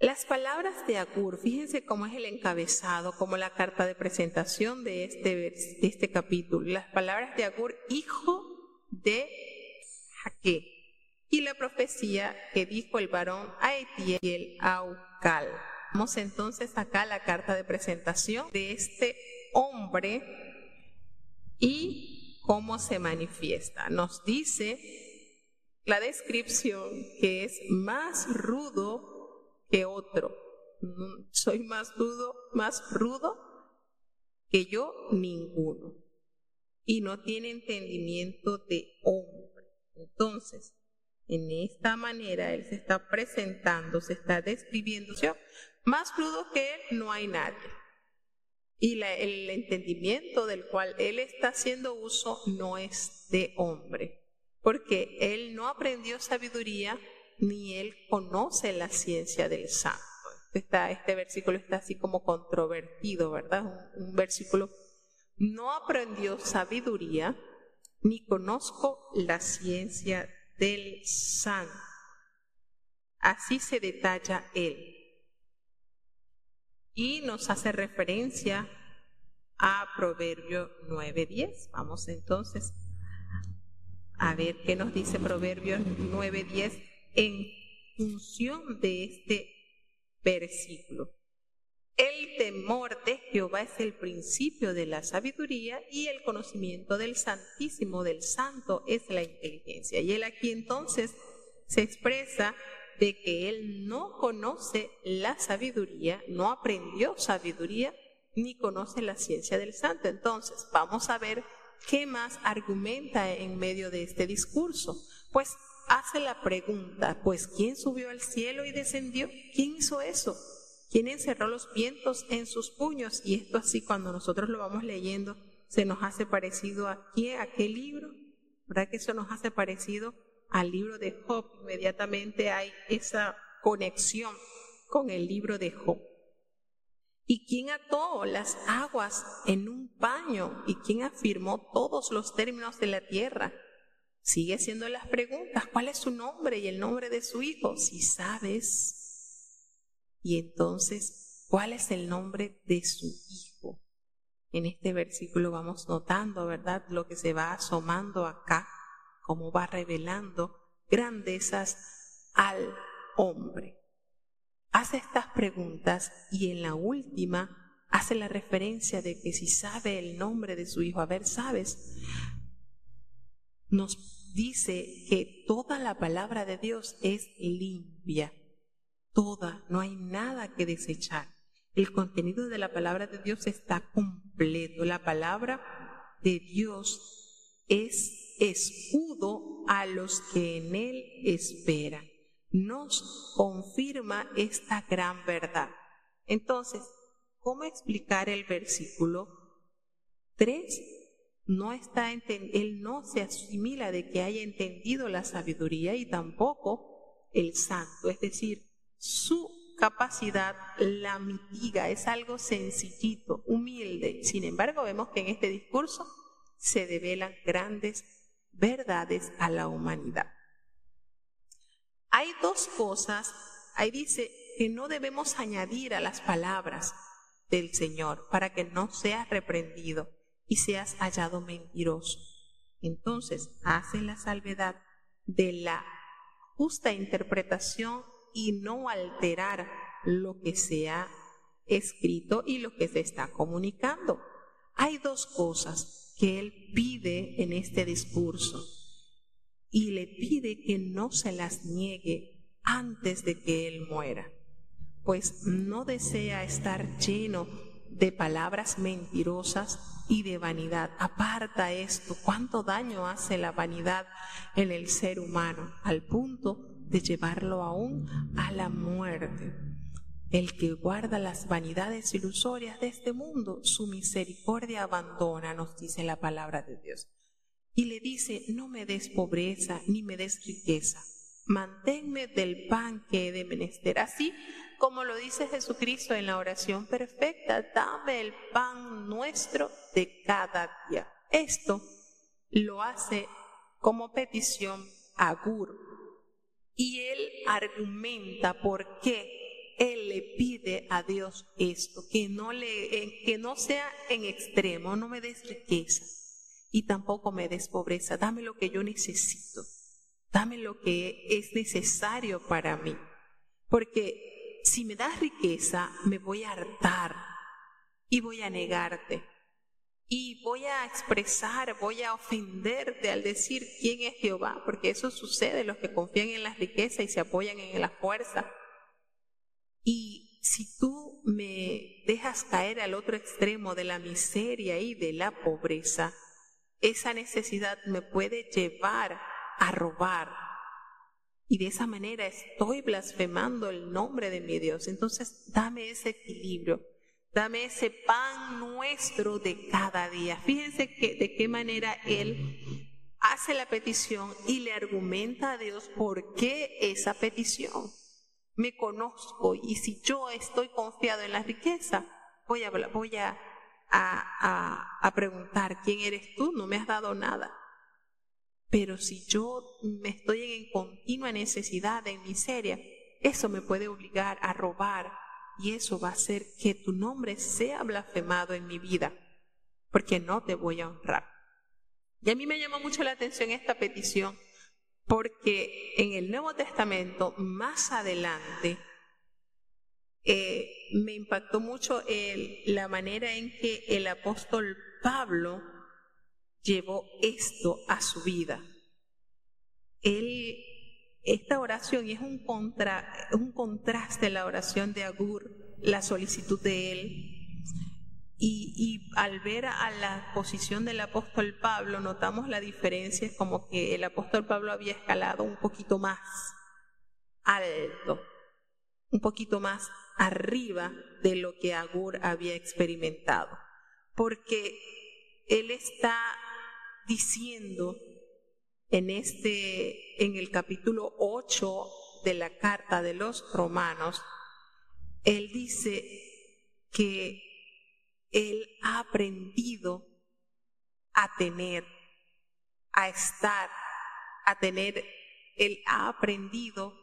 Las palabras de Agur, fíjense cómo es el encabezado, como la carta de presentación de este, este capítulo. Las palabras de Agur, hijo de Jaque. Y la profecía que dijo el varón Aetiel Aucal. Vamos entonces acá la carta de presentación de este hombre y cómo se manifiesta. Nos dice la descripción que es más rudo que otro. Soy más rudo, más rudo que yo ninguno. Y no tiene entendimiento de hombre. Entonces, en esta manera él se está presentando, se está describiendo. Más rudo que él no hay nadie. Y el entendimiento del cual él está haciendo uso no es de hombre, porque él no aprendió sabiduría ni él conoce la ciencia del santo. este versículo está así como controvertido, ¿verdad? Un, versículo, no aprendió sabiduría, ni conozco la ciencia del santo. Así se detalla él. Y nos hace referencia a Proverbio 9.10. Vamos entonces a ver qué nos dice Proverbio 9.10 en función de este versículo. El temor de Jehová es el principio de la sabiduría y el conocimiento del Santísimo, del Santo, es la inteligencia. Y él aquí entonces se expresa de que él no conoce la sabiduría, no aprendió sabiduría, ni conoce la ciencia del Santo. Entonces, vamos a ver qué más argumenta en medio de este discurso. Pues hace la pregunta, pues ¿quién subió al cielo y descendió? ¿Quién hizo eso? ¿Quién encerró los vientos en sus puños? Y esto así cuando nosotros lo vamos leyendo se nos hace parecido a qué, a qué libro, ¿verdad que eso nos hace parecido al libro de Job? Inmediatamente hay esa conexión con el libro de Job. ¿Y quién ató las aguas en un paño? ¿Y quién afirmó todos los términos de la tierra? Sigue haciendo las preguntas. ¿Cuál es su nombre y el nombre de su hijo? Si sabes. Y entonces, ¿cuál es el nombre de su hijo? En este versículo vamos notando, ¿verdad? Lo que se va asomando acá, cómo va revelando grandezas al hombre. Hace estas preguntas y en la última hace la referencia de que si sabe el nombre de su hijo, a ver, ¿sabes? Nos dice que toda la palabra de Dios es limpia, toda, no hay nada que desechar. El contenido de la palabra de Dios está completo. La palabra de Dios es escudo a los que en Él esperan. Nos confirma esta gran verdad. Entonces, ¿cómo explicar el versículo 3 no está él no se asimila de que haya entendido la sabiduría y tampoco el santo, es decir, su capacidad la mitiga, es algo sencillito, humilde. Sin embargo, vemos que en este discurso se develan grandes verdades a la humanidad. Hay dos cosas, ahí dice que no debemos añadir a las palabras del Señor para que no seas reprendido y seas hallado mentiroso. Entonces, hace la salvedad de la justa interpretación y no alterar lo que se ha escrito y lo que se está comunicando. Hay dos cosas que él pide en este discurso y le pide que no se las niegue antes de que él muera, pues no desea estar lleno de palabras mentirosas y de vanidad. Aparta esto, cuánto daño hace la vanidad en el ser humano, al punto de llevarlo aún a la muerte. El que guarda las vanidades ilusorias de este mundo, su misericordia abandona, nos dice la palabra de Dios. Y le dice, no me des pobreza ni me des riqueza, manténme del pan que he de menester. Así como lo dice Jesucristo en la oración perfecta, dame el pan nuestro de cada día. Esto lo hace como petición a Gur, y él argumenta por qué él le pide a Dios esto, que no, le, que no sea en extremo, no me des riqueza y tampoco me des pobreza, dame lo que yo necesito, dame lo que es necesario para mí, porque si me das riqueza me voy a hartar y voy a negarte y voy a expresar, voy a ofenderte al decir quién es Jehová, porque eso sucede los que confían en las riquezas y se apoyan en la fuerza. Y si tú me dejas caer al otro extremo de la miseria y de la pobreza, esa necesidad me puede llevar a robar. Y de esa manera estoy blasfemando el nombre de mi Dios. Entonces, dame ese equilibrio Dame ese pan nuestro de cada día. Fíjense que, de qué manera Él hace la petición y le argumenta a Dios por qué esa petición. Me conozco y si yo estoy confiado en la riqueza, voy a, voy a, a, a preguntar, ¿quién eres tú? No me has dado nada. Pero si yo me estoy en continua necesidad, en miseria, eso me puede obligar a robar, y eso va a hacer que tu nombre sea blasfemado en mi vida, porque no te voy a honrar. Y a mí me llamó mucho la atención esta petición, porque en el Nuevo Testamento, más adelante, eh, me impactó mucho la manera en que el apóstol Pablo llevó esto a su vida. Él esta oración, y es un, contra, un contraste la oración de Agur, la solicitud de él, y, al ver a la posición del apóstol Pablo, notamos la diferencia, es como que el apóstol Pablo había escalado un poquito más alto, un poquito más arriba de lo que Agur había experimentado, porque él está diciendo en este, en el capítulo 8 de la carta de los romanos, él dice que él ha aprendido a tener, a estar, a tener, él ha aprendido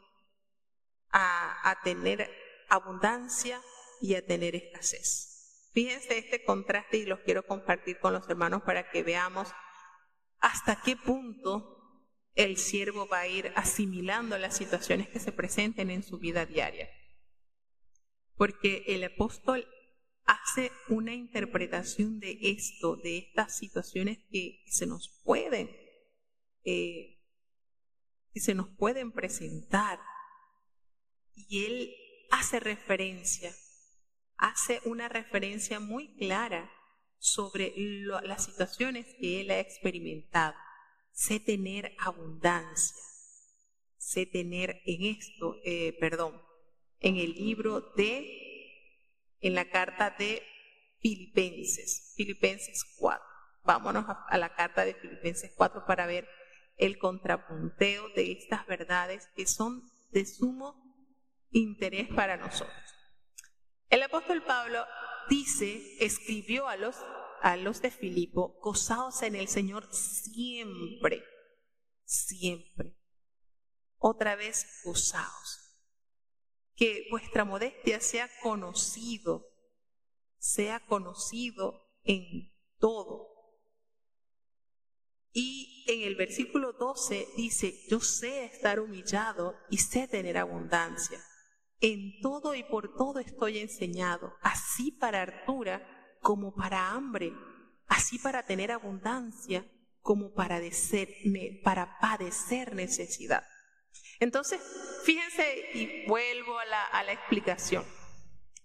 a, a tener abundancia y a tener escasez. Fíjense este contraste y los quiero compartir con los hermanos para que veamos hasta qué punto el siervo va a ir asimilando las situaciones que se presenten en su vida diaria. Porque el apóstol hace una interpretación de esto, de estas situaciones que se nos pueden, eh, que se nos pueden presentar. Y él hace referencia, hace una referencia muy clara sobre las situaciones que él ha experimentado. Sé tener abundancia, sé tener en esto, eh, perdón, en el libro de, en la carta de Filipenses, Filipenses 4. vámonos a, la carta de Filipenses 4 para ver el contrapunteo de estas verdades que son de sumo interés para nosotros. El apóstol Pablo dice, escribió a los, a los de Filipo, gozaos en el Señor siempre, siempre. Otra vez, gozaos. Que vuestra modestia sea conocido, sea conocido en todo. Y en el versículo 12 dice, yo sé estar humillado y sé tener abundancia. En todo y por todo estoy enseñado, así para hartura como para hambre, así para tener abundancia como para, padecer necesidad. Entonces, fíjense y vuelvo a la explicación.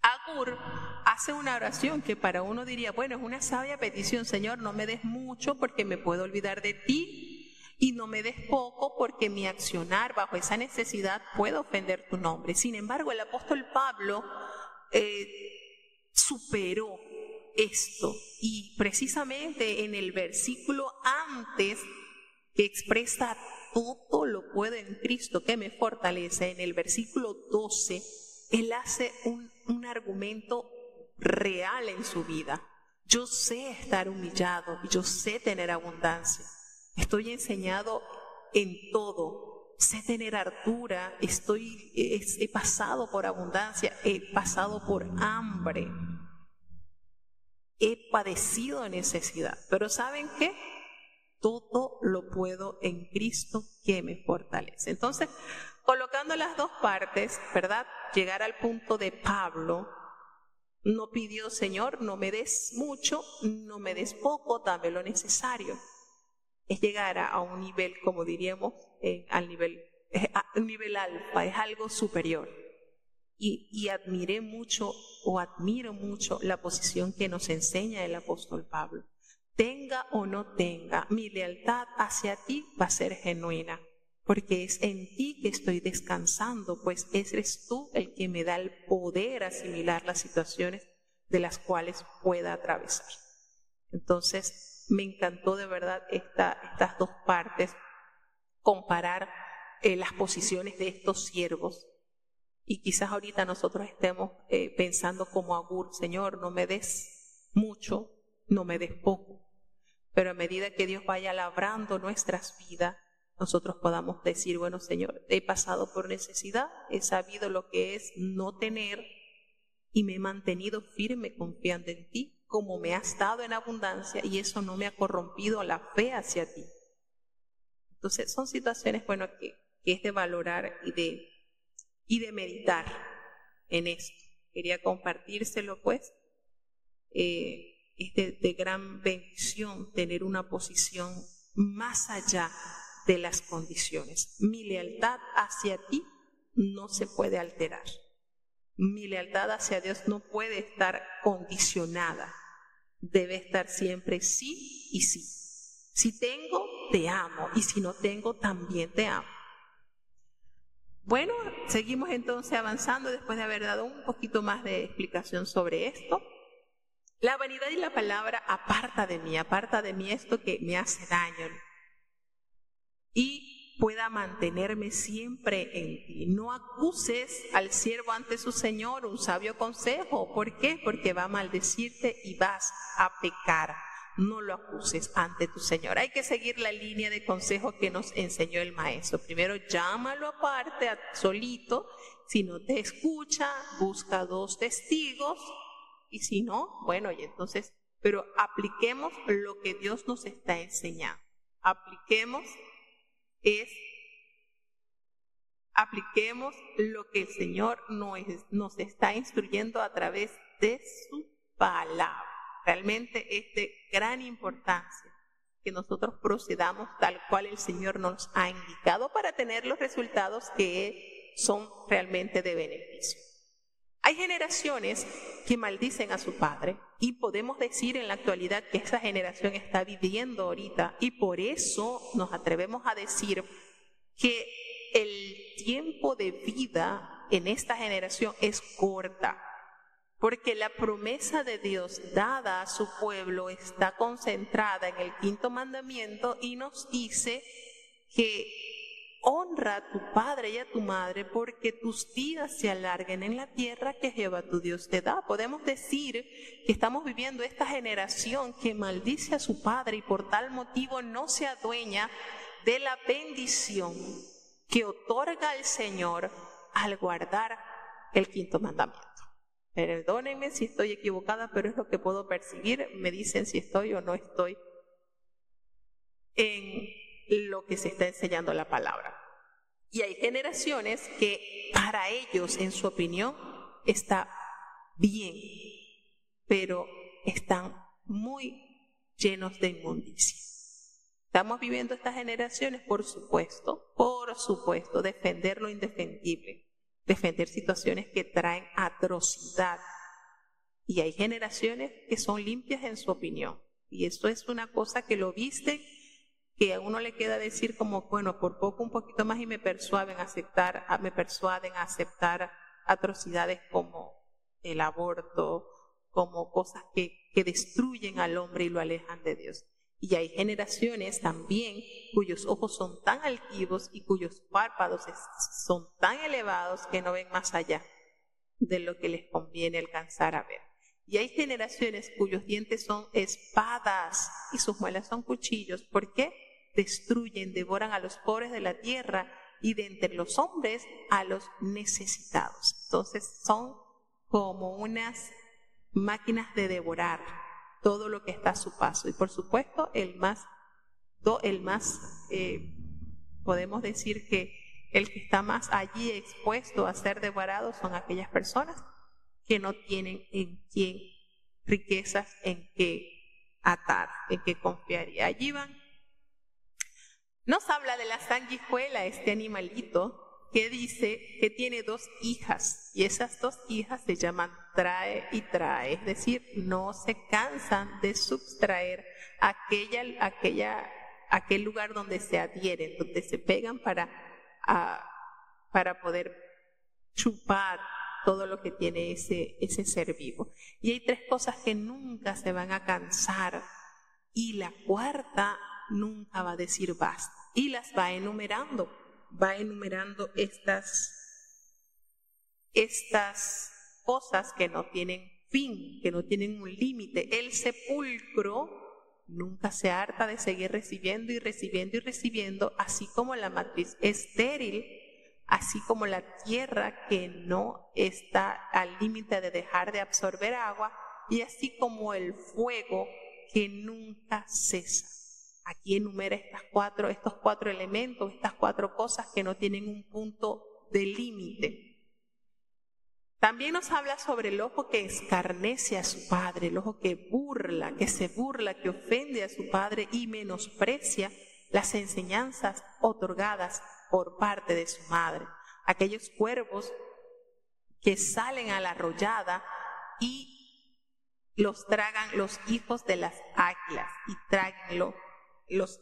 Agur hace una oración que para uno diría, bueno, es una sabia petición, Señor, no me des mucho porque me puedo olvidar de ti y no me des poco porque mi accionar bajo esa necesidad puede ofender tu nombre. Sin embargo, el apóstol Pablo eh, superó esto y precisamente en el versículo antes que expresa todo lo puedo en Cristo que me fortalece, en el versículo 12, él hace un, un argumento real en su vida. Yo sé estar humillado yo sé tener abundancia. Estoy enseñado en todo. Sé tener hartura, estoy, he, pasado por abundancia, he pasado por hambre, he padecido necesidad. Pero ¿saben qué? Todo lo puedo en Cristo que me fortalece. Entonces, colocando las dos partes, ¿verdad? Llegar al punto de Pablo, no pidió, Señor, no me des mucho, no me des poco, dame lo necesario es llegar a, un nivel, como diríamos, eh, al nivel, un nivel alfa, es algo superior. Y, y admiré mucho o admiro mucho la posición que nos enseña el apóstol Pablo. Tenga o no tenga, mi lealtad hacia ti va a ser genuina, porque es en ti que estoy descansando, pues eres tú el que me da el poder asimilar las situaciones de las cuales pueda atravesar. Entonces, me encantó de verdad estas dos partes, comparar eh, las posiciones de estos siervos. Y quizás ahorita nosotros estemos eh, pensando como Agur, Señor, no me des mucho, no me des poco. Pero a medida que Dios vaya labrando nuestras vidas, nosotros podamos decir, bueno, Señor, he pasado por necesidad, he sabido lo que es no tener y me he mantenido firme confiando en ti como me has dado en abundancia y eso no me ha corrompido la fe hacia ti. Entonces son situaciones, bueno, que, es de valorar y de, y de meditar en esto. Quería compartírselo, pues. Eh, de gran bendición tener una posición más allá de las condiciones. Mi lealtad hacia ti no se puede alterar. Mi lealtad hacia Dios no puede estar condicionada. Debe estar siempre sí y sí. Si tengo, te amo. Y si no tengo, también te amo. Bueno, seguimos entonces avanzando después de haber dado un poquito más de explicación sobre esto. La vanidad y la palabra aparta de mí, aparta de mí esto que me hace daño. Y pueda mantenerme siempre en ti. No acuses al siervo ante su Señor un sabio consejo. ¿Por qué? Porque va a maldecirte y vas a pecar. No lo acuses ante tu Señor. Hay que seguir la línea de consejo que nos enseñó el maestro. Primero llámalo aparte, solito. Si no te escucha, busca dos testigos. Y si no, bueno, y entonces, pero apliquemos lo que Dios nos está enseñando. Apliquemos es apliquemos lo que el Señor nos, está instruyendo a través de su palabra. Realmente es de gran importancia que nosotros procedamos tal cual el Señor nos ha indicado para tener los resultados que son realmente de beneficio. Hay generaciones que maldicen a su padre y podemos decir en la actualidad que esa generación está viviendo ahorita y por eso nos atrevemos a decir que el tiempo de vida en esta generación es corta. porque la promesa de Dios dada a su pueblo está concentrada en el quinto mandamiento y nos dice que honra a tu padre y a tu madre porque tus días se alarguen en la tierra que Jehová tu Dios te da. Podemos decir que estamos viviendo esta generación que maldice a su padre y por tal motivo no se adueña de la bendición que otorga el Señor al guardar el quinto mandamiento. Perdónenme si estoy equivocada, pero es lo que puedo percibir. Me dicen si estoy o no estoy en lo que se está enseñando la palabra. Y hay generaciones que para ellos, en su opinión, está bien, pero están muy llenos de inmundicia. ¿Estamos viviendo estas generaciones? Por supuesto, por supuesto, defender lo indefendible defender situaciones que traen atrocidad. Y hay generaciones que son limpias en su opinión. Y esto es una cosa que lo viste, que a uno le queda decir como, bueno, por poco un poquito más y me persuaden a aceptar, me persuaden a aceptar atrocidades como el aborto, como cosas que, que destruyen al hombre y lo alejan de Dios. Y hay generaciones también cuyos ojos son tan altivos y cuyos párpados son tan elevados que no ven más allá de lo que les conviene alcanzar a ver. Y hay generaciones cuyos dientes son espadas y sus muelas son cuchillos. ¿Por qué? Destruyen, devoran a los pobres de la tierra y de entre los hombres a los necesitados. Entonces son como unas máquinas de devorar todo lo que está a su paso. Y por supuesto, el más, el más eh, podemos decir que el que está más allí expuesto a ser devorado son aquellas personas que no tienen en quién riquezas en que atar, en que confiar. Y allí van. Nos habla de la sanguijuela, este animalito, que dice que tiene dos hijas y esas dos hijas se llaman trae y trae, es decir, no se cansan de sustraer aquella, aquella, aquel lugar donde se adhieren, donde se pegan para, para poder chupar todo lo que tiene ese, ese ser vivo. Y hay tres cosas que nunca se van a cansar y la cuarta nunca va a decir basta y las va enumerando va enumerando estas, estas cosas que no tienen fin, que no tienen un límite. El sepulcro nunca se harta de seguir recibiendo y recibiendo y recibiendo, así como la matriz estéril, así como la tierra que no está al límite de dejar de absorber agua, y así como el fuego que nunca cesa. Aquí enumera estos cuatro elementos, estas cuatro cosas que no tienen un punto de límite. También nos habla sobre el ojo que escarnece a su padre, el ojo que burla, que se burla, que ofende a su padre y menosprecia las enseñanzas otorgadas por parte de su madre. Aquellos cuervos que salen a la arrollada y los tragan los hijos de las águilas y tráganlo los,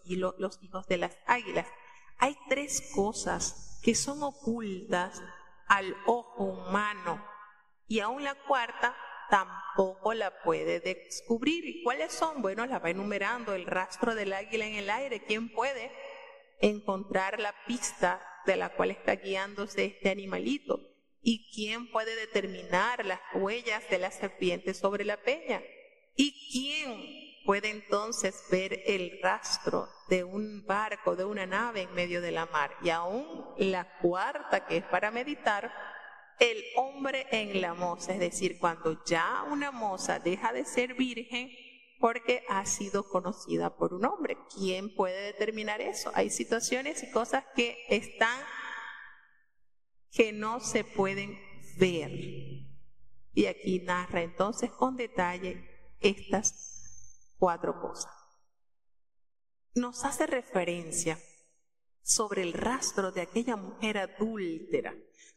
hijos de las águilas. Hay tres cosas que son ocultas al ojo humano y aún la cuarta tampoco la puede descubrir. ¿Y cuáles son? Bueno, la va enumerando el rastro del águila en el aire. ¿Quién puede encontrar la pista de la cual está guiándose este animalito? ¿Y quién puede determinar las huellas de la serpiente sobre la peña? ¿Y quién puede entonces ver el rastro de un barco, de una nave en medio de la mar. Y aún la cuarta, que es para meditar, el hombre en la moza, es decir, cuando ya una moza deja de ser virgen porque ha sido conocida por un hombre. ¿Quién puede determinar eso? Hay situaciones y cosas que están que no se pueden ver. Y aquí narra entonces con detalle estas cuatro cosas. Nos hace referencia sobre el rastro de aquella mujer adúltera,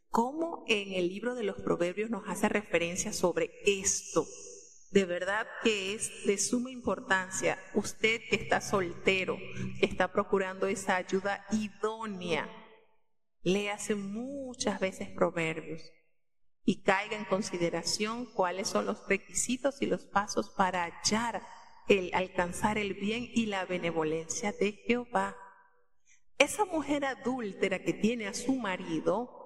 como en el libro de los proverbios nos hace referencia sobre esto. De verdad que es de suma importancia. Usted que está soltero, que está procurando esa ayuda idónea, le muchas veces proverbios y caiga en consideración cuáles son los requisitos y los pasos para hallar el alcanzar el bien y la benevolencia de Jehová. Esa mujer adúltera que tiene a su marido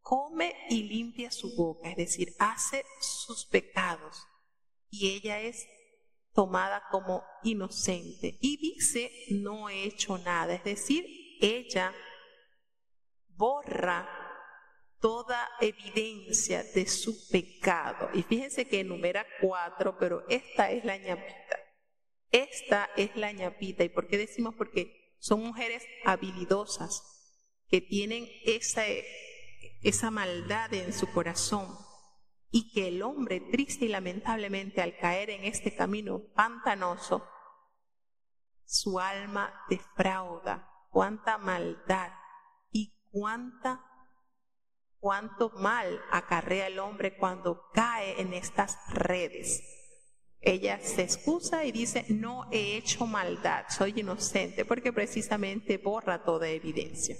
come y limpia su boca, es decir, hace sus pecados y ella es tomada como inocente y dice no he hecho nada, es decir, ella borra toda evidencia de su pecado. Y fíjense que enumera cuatro, pero esta es la ñapita. Esta es la ñapita. ¿Y por qué decimos? Porque son mujeres habilidosas que tienen esa, esa maldad en su corazón y que el hombre triste y lamentablemente al caer en este camino pantanoso, su alma defrauda. Cuánta maldad y cuánta cuánto mal acarrea el hombre cuando cae en estas redes. Ella se excusa y dice, no he hecho maldad, soy inocente, porque precisamente borra toda evidencia.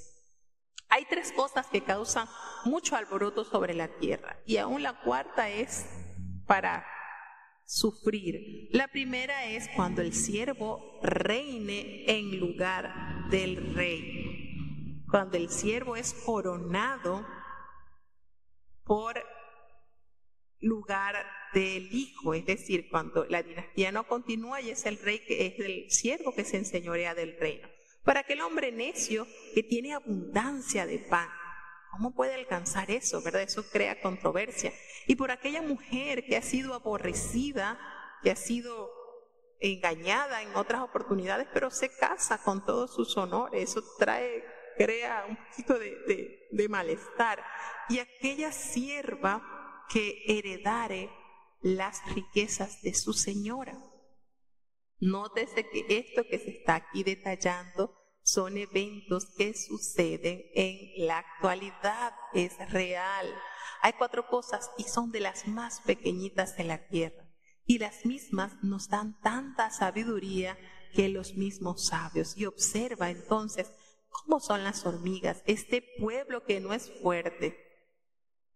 Hay tres cosas que causan mucho alboroto sobre la tierra y aún la cuarta es para sufrir. La primera es cuando el siervo reine en lugar del rey. Cuando el siervo es coronado por lugar del hijo, es decir, cuando la dinastía no continúa y es el rey que es el siervo que se enseñorea del reino. Para aquel hombre necio que tiene abundancia de pan, ¿cómo puede alcanzar eso? ¿Verdad? Eso crea controversia. Y por aquella mujer que ha sido aborrecida, que ha sido engañada en otras oportunidades, pero se casa con todos sus honores, eso trae crea un poquito de, malestar. Y aquella sierva que heredare las riquezas de su señora. Nótese que esto que se está aquí detallando son eventos que suceden en la actualidad, es real. Hay cuatro cosas y son de las más pequeñitas de la tierra. Y las mismas nos dan tanta sabiduría que los mismos sabios. Y observa entonces ¿Cómo son las hormigas? Este pueblo que no es fuerte,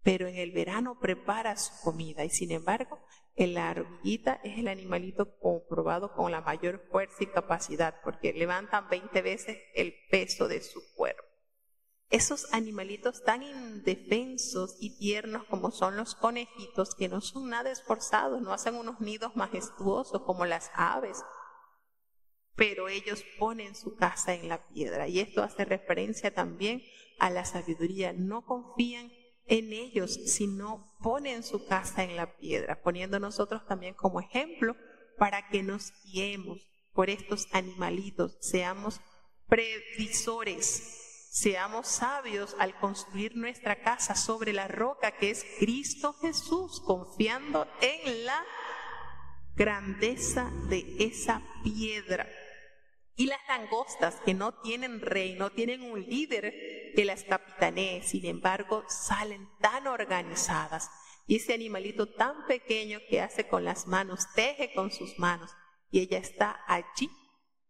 pero en el verano prepara su comida y sin embargo la hormiguita es el animalito comprobado con la mayor fuerza y capacidad porque levantan 20 veces el peso de su cuerpo. Esos animalitos tan indefensos y tiernos como son los conejitos, que no son nada esforzados, no hacen unos nidos majestuosos como las aves pero ellos ponen su casa en la piedra. Y esto hace referencia también a la sabiduría. No confían en ellos, sino ponen su casa en la piedra, poniendo nosotros también como ejemplo para que nos guiemos por estos animalitos, seamos previsores, seamos sabios al construir nuestra casa sobre la roca que es Cristo Jesús, confiando en la grandeza de esa piedra. Y las langostas que no tienen rey, no tienen un líder que las capitanee, sin embargo, salen tan organizadas. Y ese animalito tan pequeño que hace con las manos, teje con sus manos, y ella está allí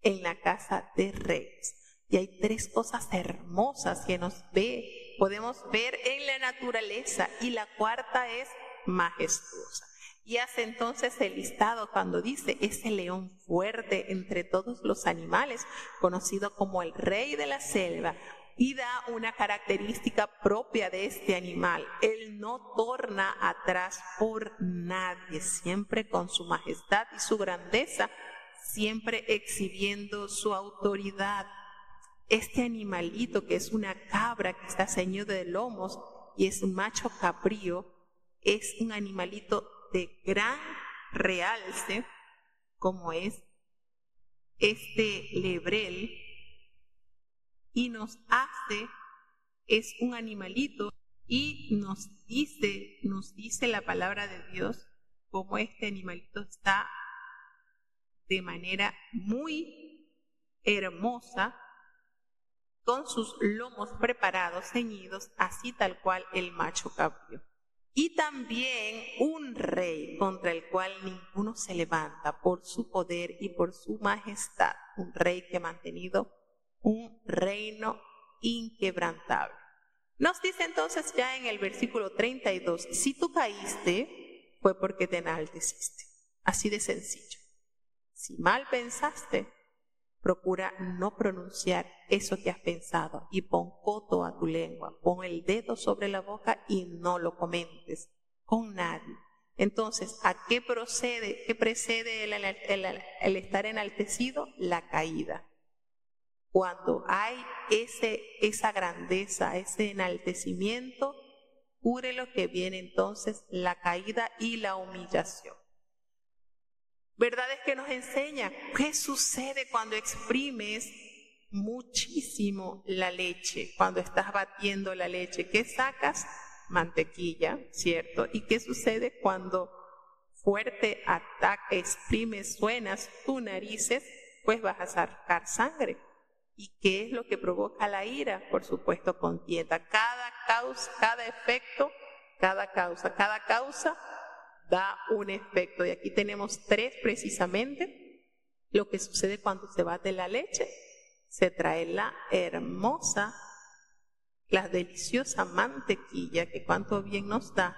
en la casa de reyes. Y hay tres cosas hermosas que nos ve, podemos ver en la naturaleza, y la cuarta es majestuosa. Y hace entonces el listado cuando dice, ese león fuerte entre todos los animales, conocido como el rey de la selva, y da una característica propia de este animal. Él no torna atrás por nadie, siempre con su majestad y su grandeza, siempre exhibiendo su autoridad. Este animalito que es una cabra que está ceñido de lomos y es macho cabrío, es un animalito de gran realce, como es este lebrel, y nos hace, es un animalito, y nos dice, nos dice la palabra de Dios, como este animalito está de manera muy hermosa, con sus lomos preparados, ceñidos, así tal cual el macho cabrío y también un rey contra el cual ninguno se levanta por su poder y por su majestad, un rey que ha mantenido un reino inquebrantable. Nos dice entonces ya en el versículo 32, si tú caíste, fue porque te enalteciste. Así de sencillo. Si mal pensaste, procura no pronunciar eso que has pensado y pon coto a tu lengua, pon el dedo sobre la boca y no lo comentes con nadie. Entonces, ¿a qué procede, qué precede el, estar enaltecido? La caída. Cuando hay esa grandeza, ese enaltecimiento, cure lo que viene entonces la caída y la humillación. ¿Verdad es que nos enseña qué sucede cuando exprimes muchísimo la leche, cuando estás batiendo la leche? ¿Qué sacas? mantequilla, ¿cierto? ¿Y qué sucede cuando fuerte ataque, exprimes, suenas tus narices? Pues vas a sacar sangre. ¿Y qué es lo que provoca la ira? Por supuesto, contienda. Cada causa, cada efecto, cada causa, cada causa da un efecto. Y aquí tenemos tres precisamente. Lo que sucede cuando se bate la leche, se trae la hermosa la deliciosa mantequilla que cuanto bien nos da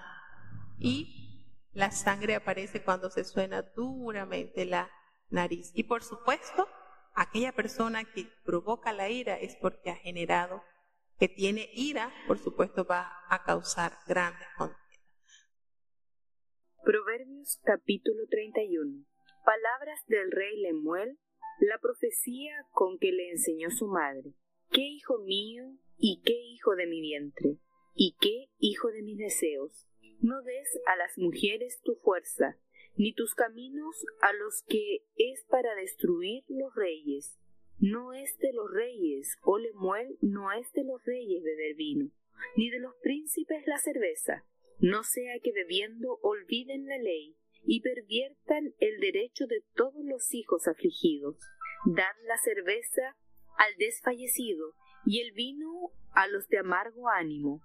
y la sangre aparece cuando se suena duramente la nariz. Y por supuesto, aquella persona que provoca la ira es porque ha generado, que tiene ira, por supuesto va a causar grandes contiendas. Proverbios capítulo 31. Palabras del rey Lemuel, la profecía con que le enseñó su madre. ¿Qué hijo mío ¿Y qué hijo de mi vientre? ¿Y qué hijo de mis deseos? No des a las mujeres tu fuerza, ni tus caminos a los que es para destruir los reyes. No es de los reyes, o Lemuel, no es de los reyes beber vino, ni de los príncipes la cerveza, no sea que bebiendo olviden la ley y perviertan el derecho de todos los hijos afligidos. Dad la cerveza al desfallecido y el vino a los de amargo ánimo.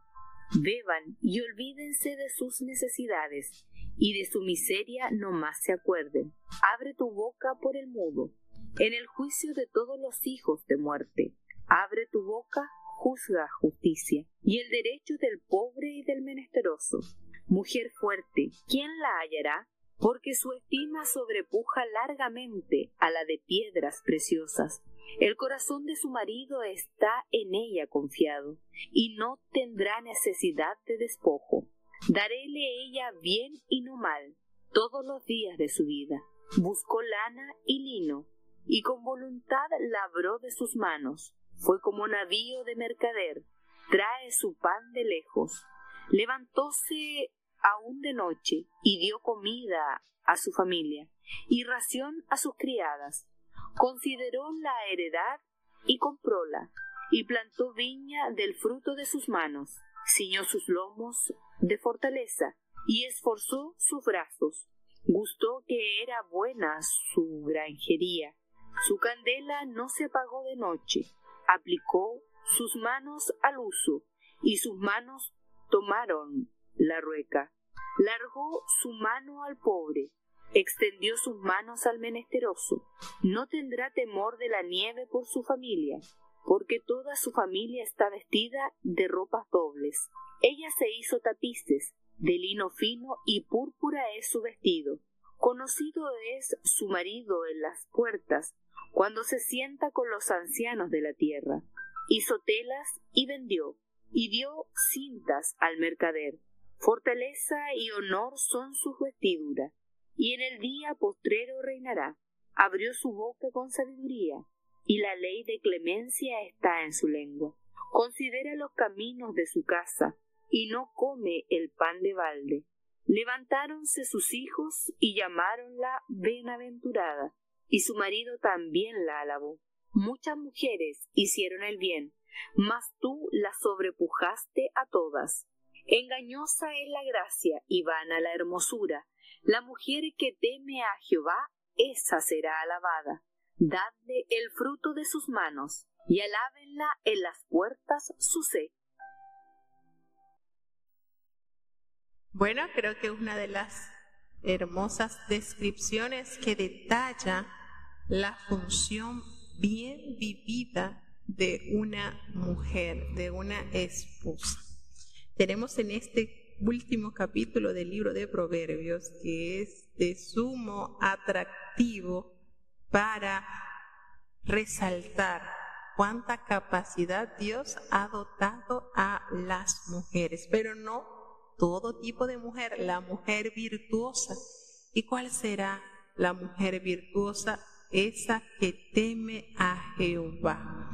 Beban y olvídense de sus necesidades, y de su miseria no más se acuerden. Abre tu boca por el mudo, en el juicio de todos los hijos de muerte. Abre tu boca, juzga justicia, y el derecho del pobre y del menesteroso. Mujer fuerte, ¿quién la hallará? Porque su estima sobrepuja largamente a la de piedras preciosas el corazón de su marido está en ella confiado, y no tendrá necesidad de despojo. Daréle ella bien y no mal todos los días de su vida. Buscó lana y lino, y con voluntad labró de sus manos. Fue como navío de mercader, trae su pan de lejos. Levantóse aún de noche y dio comida a su familia y ración a sus criadas consideró la heredad y compróla, y plantó viña del fruto de sus manos, ciñó sus lomos de fortaleza, y esforzó sus brazos. Gustó que era buena su granjería. Su candela no se apagó de noche. Aplicó sus manos al uso, y sus manos tomaron la rueca. Largó su mano al pobre, extendió sus manos al menesteroso. No tendrá temor de la nieve por su familia, porque toda su familia está vestida de ropas dobles. Ella se hizo tapices, de lino fino y púrpura es su vestido. Conocido es su marido en las puertas, cuando se sienta con los ancianos de la tierra. Hizo telas y vendió, y dio cintas al mercader. Fortaleza y honor son sus vestiduras y en el día postrero reinará. Abrió su boca con sabiduría, y la ley de clemencia está en su lengua. Considera los caminos de su casa, y no come el pan de balde. Levantáronse sus hijos y llamáronla bienaventurada, y su marido también la alabó. Muchas mujeres hicieron el bien, mas tú la sobrepujaste a todas. Engañosa es la gracia y vana la hermosura, la mujer que teme a Jehová, esa será alabada. Dadle el fruto de sus manos, y alábenla en las puertas su Bueno, creo que una de las hermosas descripciones que detalla la función bien vivida de una mujer, de una esposa. tenemos en este último capítulo del libro de Proverbios que es de sumo atractivo para resaltar cuánta capacidad Dios ha dotado a las mujeres, pero no todo tipo de mujer, la mujer virtuosa. ¿Y cuál será la mujer virtuosa? Esa que teme a Jehová,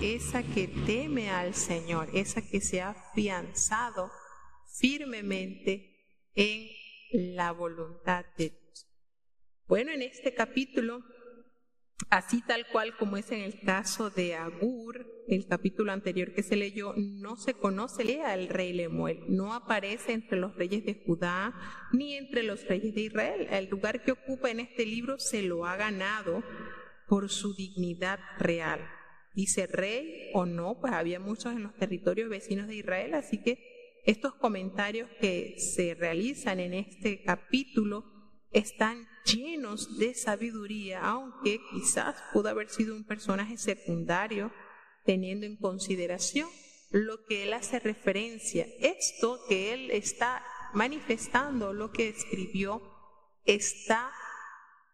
esa que teme al Señor, esa que se ha afianzado firmemente en la voluntad de Dios. Bueno, en este capítulo Así tal cual como es en el caso de Agur, el capítulo anterior que se leyó, no se conoce al rey Lemuel, no aparece entre los reyes de Judá ni entre los reyes de Israel. El lugar que ocupa en este libro se lo ha ganado por su dignidad real. Dice rey o no, pues había muchos en los territorios vecinos de Israel, así que estos comentarios que se realizan en este capítulo están llenos de sabiduría, aunque quizás pudo haber sido un personaje secundario, teniendo en consideración lo que él hace referencia. Esto que él está manifestando, lo que escribió, está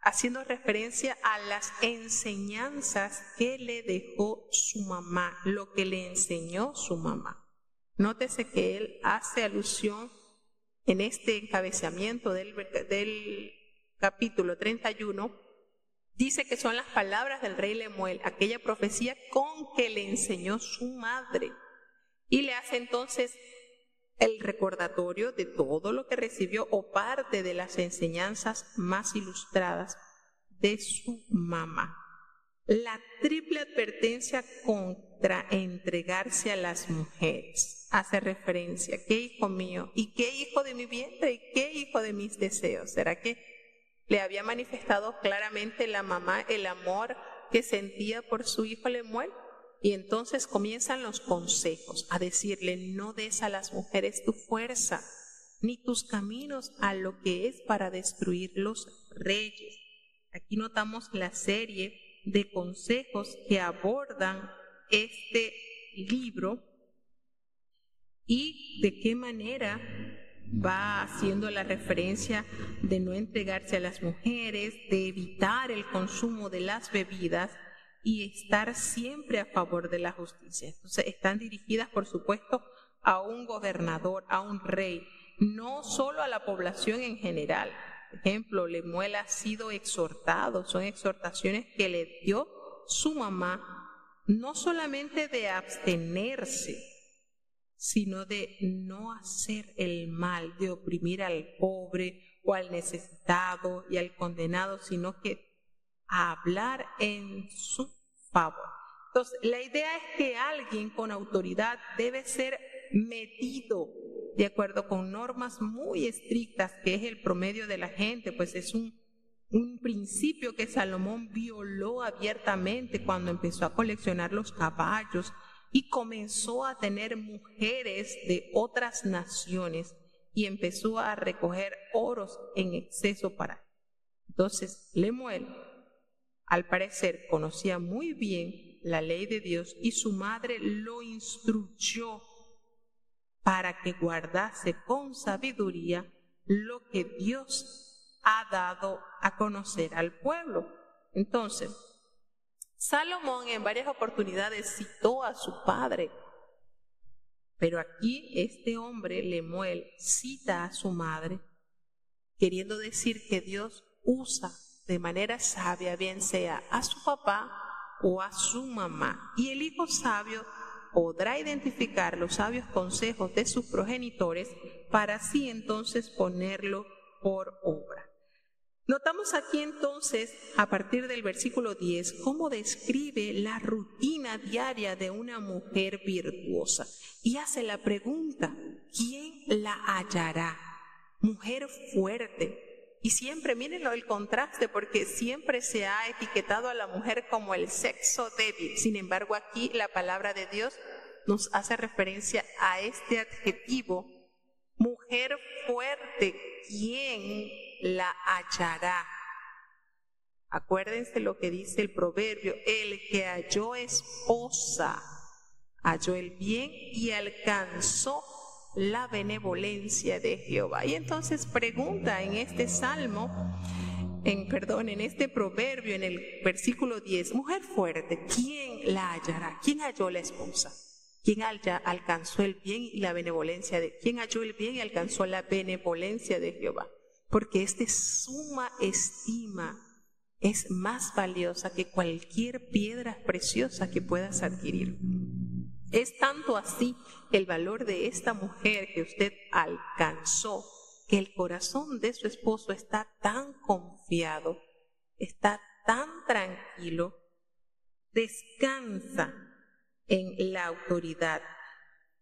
haciendo referencia a las enseñanzas que le dejó su mamá, lo que le enseñó su mamá. Nótese que él hace alusión en este encabezamiento del, del capítulo 31, dice que son las palabras del rey Lemuel, aquella profecía con que le enseñó su madre. Y le hace entonces el recordatorio de todo lo que recibió o parte de las enseñanzas más ilustradas de su mamá. La triple advertencia contra entregarse a las mujeres hace referencia, ¿qué hijo mío? ¿Y qué hijo de mi vientre? ¿Y qué hijo de mis deseos? ¿Será que le había manifestado claramente la mamá el amor que sentía por su hijo Lemuel? Y entonces comienzan los consejos a decirle, no des a las mujeres tu fuerza, ni tus caminos a lo que es para destruir los reyes. Aquí notamos la serie de consejos que abordan este libro y de qué manera va haciendo la referencia de no entregarse a las mujeres, de evitar el consumo de las bebidas y estar siempre a favor de la justicia. Entonces están dirigidas, por supuesto, a un gobernador, a un rey, no solo a la población en general, ejemplo, Lemuel ha sido exhortado, son exhortaciones que le dio su mamá, no solamente de abstenerse, sino de no hacer el mal, de oprimir al pobre o al necesitado y al condenado, sino que hablar en su favor. Entonces, la idea es que alguien con autoridad debe ser metido de acuerdo con normas muy estrictas, que es el promedio de la gente, pues es un, un principio que Salomón violó abiertamente cuando empezó a coleccionar los caballos y comenzó a tener mujeres de otras naciones y empezó a recoger oros en exceso para. Entonces, Lemuel, al parecer, conocía muy bien la ley de Dios y su madre lo instruyó para que guardase con sabiduría lo que Dios ha dado a conocer al pueblo. Entonces, Salomón en varias oportunidades citó a su padre, pero aquí este hombre, Lemuel, cita a su madre, queriendo decir que Dios usa de manera sabia, bien sea a su papá o a su mamá. Y el hijo sabio podrá identificar los sabios consejos de sus progenitores para así entonces ponerlo por obra. Notamos aquí entonces, a partir del versículo 10, cómo describe la rutina diaria de una mujer virtuosa y hace la pregunta, ¿quién la hallará? Mujer fuerte, y siempre, miren el contraste, porque siempre se ha etiquetado a la mujer como el sexo débil. Sin embargo, aquí la palabra de Dios nos hace referencia a este adjetivo, mujer fuerte, ¿quién la hallará? Acuérdense lo que dice el proverbio, el que halló esposa, halló el bien y alcanzó la benevolencia de Jehová. Y entonces pregunta en este salmo, en perdón, en este proverbio, en el versículo 10, mujer fuerte, ¿quién la hallará? ¿Quién halló la esposa? ¿Quién alcanzó el bien y la benevolencia de quién halló el bien y alcanzó la benevolencia de Jehová? Porque este suma estima es más valiosa que cualquier piedra preciosa que puedas adquirir. Es tanto así el valor de esta mujer que usted alcanzó que el corazón de su esposo está tan confiado, está tan tranquilo, descansa en la autoridad,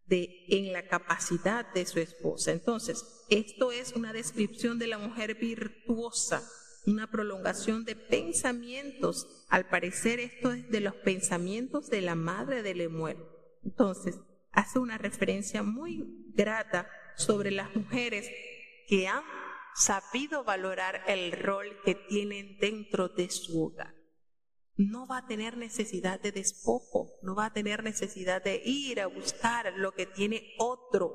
de, en la capacidad de su esposa. Entonces, esto es una descripción de la mujer virtuosa, una prolongación de pensamientos. Al parecer esto es de los pensamientos de la madre de Lemuel. Entonces, hace una referencia muy grata sobre las mujeres que han sabido valorar el rol que tienen dentro de su hogar. No va a tener necesidad de despojo, no va a tener necesidad de ir a buscar lo que tiene otro.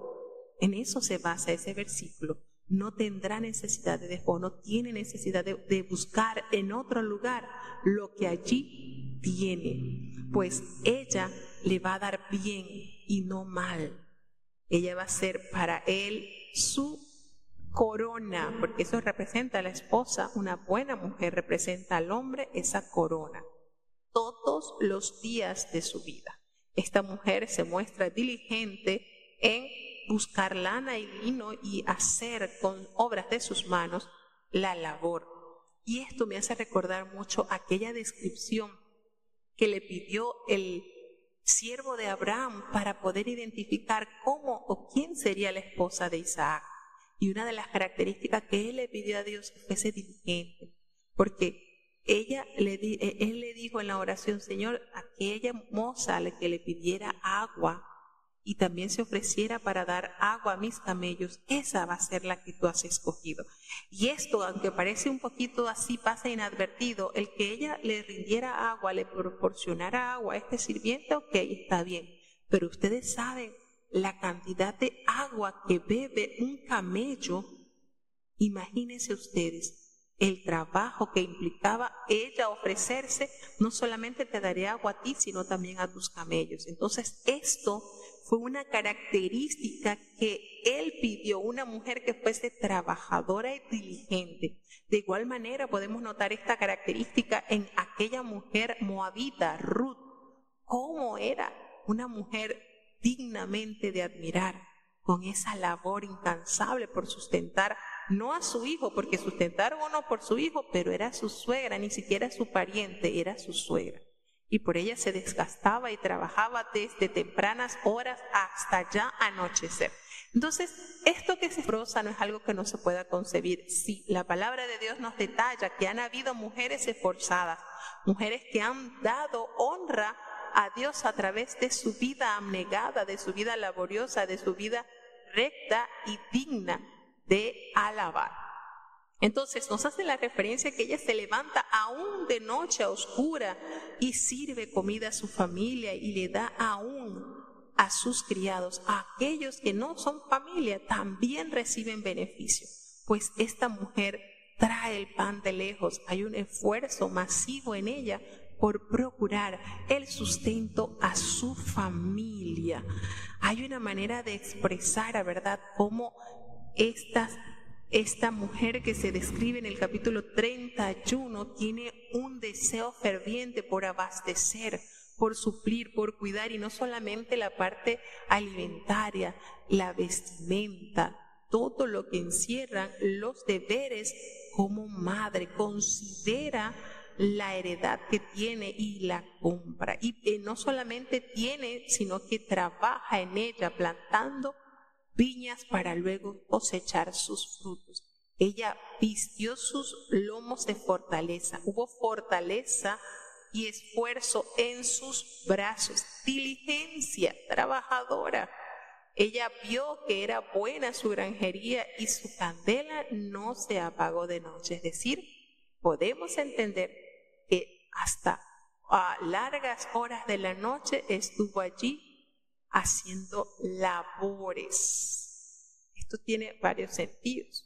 En eso se basa ese versículo no tendrá necesidad de despojo, no tiene necesidad de, buscar en otro lugar lo que allí tiene, pues ella le va a dar bien y no mal. Ella va a ser para él su corona, porque eso representa a la esposa, una buena mujer representa al hombre esa corona, todos los días de su vida. Esta mujer se muestra diligente en buscar lana y lino y hacer con obras de sus manos la labor. Y esto me hace recordar mucho aquella descripción que le pidió el siervo de Abraham para poder identificar cómo o quién sería la esposa de Isaac. Y una de las características que él le pidió a Dios fuese diligente, porque ella le e, él le dijo en la oración, Señor, aquella moza la que le pidiera agua y también se ofreciera para dar agua a mis camellos, esa va a ser la que tú has escogido. Y esto, aunque parece un poquito así, pasa inadvertido, el que ella le rindiera agua, le proporcionara agua a este sirviente, ok, está bien, pero ustedes saben la cantidad de agua que bebe un camello, imagínense ustedes, el trabajo que implicaba ella ofrecerse, no solamente te daré agua a ti, sino también a tus camellos. Entonces, esto fue una característica que él pidió, una mujer que fuese trabajadora y diligente. De igual manera podemos notar esta característica en aquella mujer moabita, Ruth, cómo era una mujer dignamente de admirar, con esa labor incansable por sustentar no a su hijo, porque sustentaron uno por su hijo, pero era su suegra, ni siquiera su pariente, era su suegra y por ella se desgastaba y trabajaba desde tempranas horas hasta ya anochecer. Entonces, esto que se prosa no es algo que no se pueda concebir. Sí, la palabra de Dios nos detalla que han habido mujeres esforzadas, mujeres que han dado honra a Dios a través de su vida abnegada, de su vida laboriosa, de su vida recta y digna de alabar. Entonces nos hace la referencia que ella se levanta aún de noche a oscura y sirve comida a su familia y le da aún a sus criados, a aquellos que no son familia, también reciben beneficio, pues esta mujer trae el pan de lejos, hay un esfuerzo masivo en ella por procurar el sustento a su familia. Hay una manera de expresar, a verdad, cómo esta mujer que se describe en el capítulo 31 tiene un deseo ferviente por abastecer, por suplir, por cuidar, y no solamente la parte alimentaria, la vestimenta, todo lo que encierran los deberes como madre, considera la heredad que tiene y la compra. Y no solamente tiene, sino que trabaja en ella, plantando viñas para luego cosechar sus frutos. Ella vistió sus lomos de fortaleza. Hubo fortaleza y esfuerzo en sus brazos, diligencia trabajadora. Ella vio que era buena su granjería y su candela no se apagó de noche. Es decir, podemos entender que hasta a largas horas de la noche estuvo allí haciendo labores. Esto tiene varios sentidos.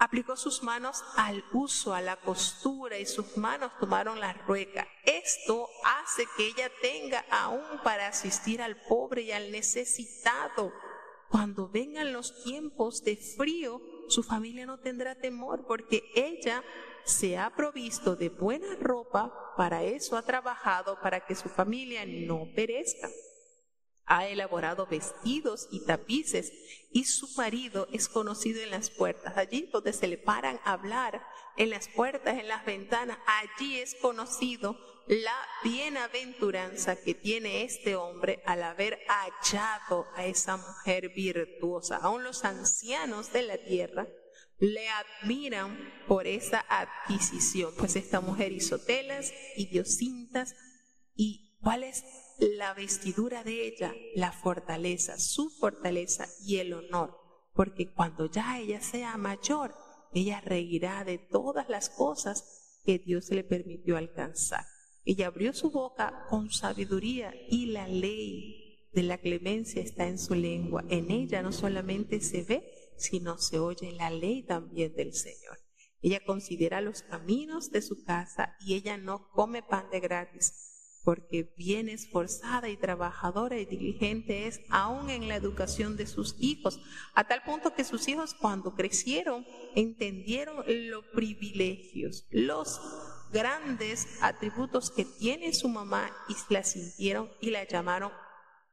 Aplicó sus manos al uso, a la costura, y sus manos tomaron la rueca. Esto hace que ella tenga aún para asistir al pobre y al necesitado. Cuando vengan los tiempos de frío, su familia no tendrá temor porque ella se ha provisto de buena ropa, para eso ha trabajado, para que su familia no perezca ha elaborado vestidos y tapices y su marido es conocido en las puertas. Allí donde se le paran a hablar, en las puertas, en las ventanas, allí es conocido la bienaventuranza que tiene este hombre al haber hallado a esa mujer virtuosa. Aún los ancianos de la tierra le admiran por esa adquisición, pues esta mujer hizo telas y dio cintas y cuál es la vestidura de ella, la fortaleza, su fortaleza y el honor, porque cuando ya ella sea mayor, ella reirá de todas las cosas que Dios le permitió alcanzar. Ella abrió su boca con sabiduría y la ley de la clemencia está en su lengua. En ella no solamente se ve, sino se oye la ley también del Señor. Ella considera los caminos de su casa y ella no come pan de gratis porque bien esforzada y trabajadora y diligente es aún en la educación de sus hijos, a tal punto que sus hijos cuando crecieron entendieron los privilegios, los grandes atributos que tiene su mamá y la sintieron y la llamaron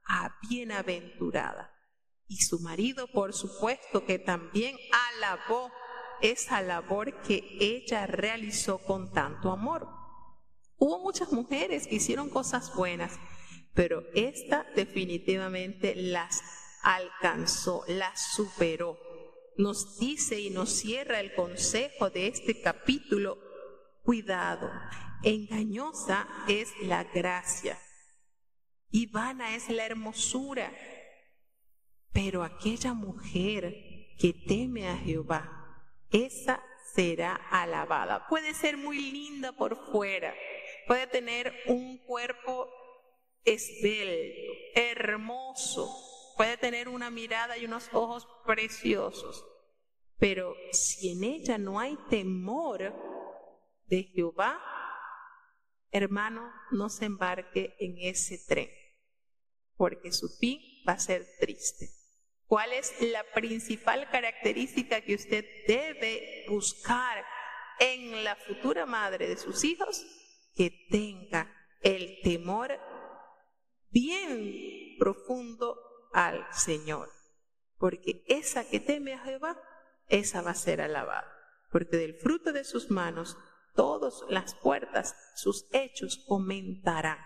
a bienaventurada. Y su marido, por supuesto, que también alabó esa labor que ella realizó con tanto amor. Hubo muchas mujeres que hicieron cosas buenas, pero esta definitivamente las alcanzó, las superó. Nos dice y nos cierra el consejo de este capítulo, cuidado, engañosa es la gracia y vana es la hermosura, pero aquella mujer que teme a Jehová, esa será alabada. Puede ser muy linda por fuera, puede tener un cuerpo esbelto, hermoso, puede tener una mirada y unos ojos preciosos, pero si en ella no hay temor de Jehová, hermano, no se embarque en ese tren, porque su fin va a ser triste. ¿Cuál es la principal característica que usted debe buscar en la futura madre de sus hijos? Que tenga el temor bien profundo al Señor. Porque esa que teme a Jehová, esa va a ser alabada. Porque del fruto de sus manos, todas las puertas, sus hechos comentarán.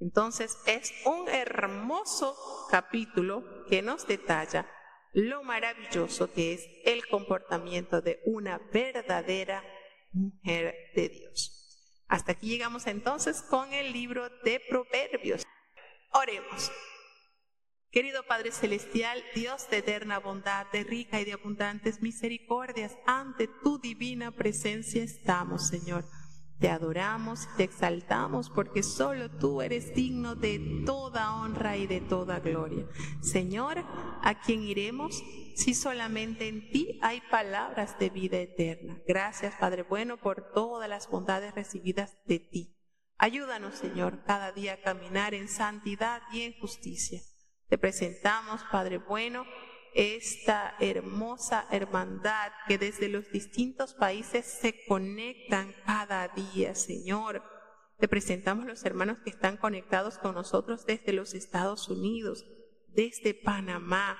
Entonces es un hermoso capítulo que nos detalla lo maravilloso que es el comportamiento de una verdadera mujer de Dios. Hasta aquí llegamos entonces con el libro de Proverbios. Oremos. Querido Padre Celestial, Dios de eterna bondad, de rica y de abundantes misericordias, ante tu divina presencia estamos, Señor. Te adoramos y te exaltamos porque solo tú eres digno de toda honra y de toda gloria. Señor, ¿a quién iremos si solamente en ti hay palabras de vida eterna? Gracias, Padre bueno, por todas las bondades recibidas de ti. Ayúdanos, Señor, cada día a caminar en santidad y en justicia. Te presentamos, Padre bueno, esta hermosa hermandad que desde los distintos países se conectan cada día, Señor. Te presentamos los hermanos que están conectados con nosotros desde los Estados Unidos, desde Panamá,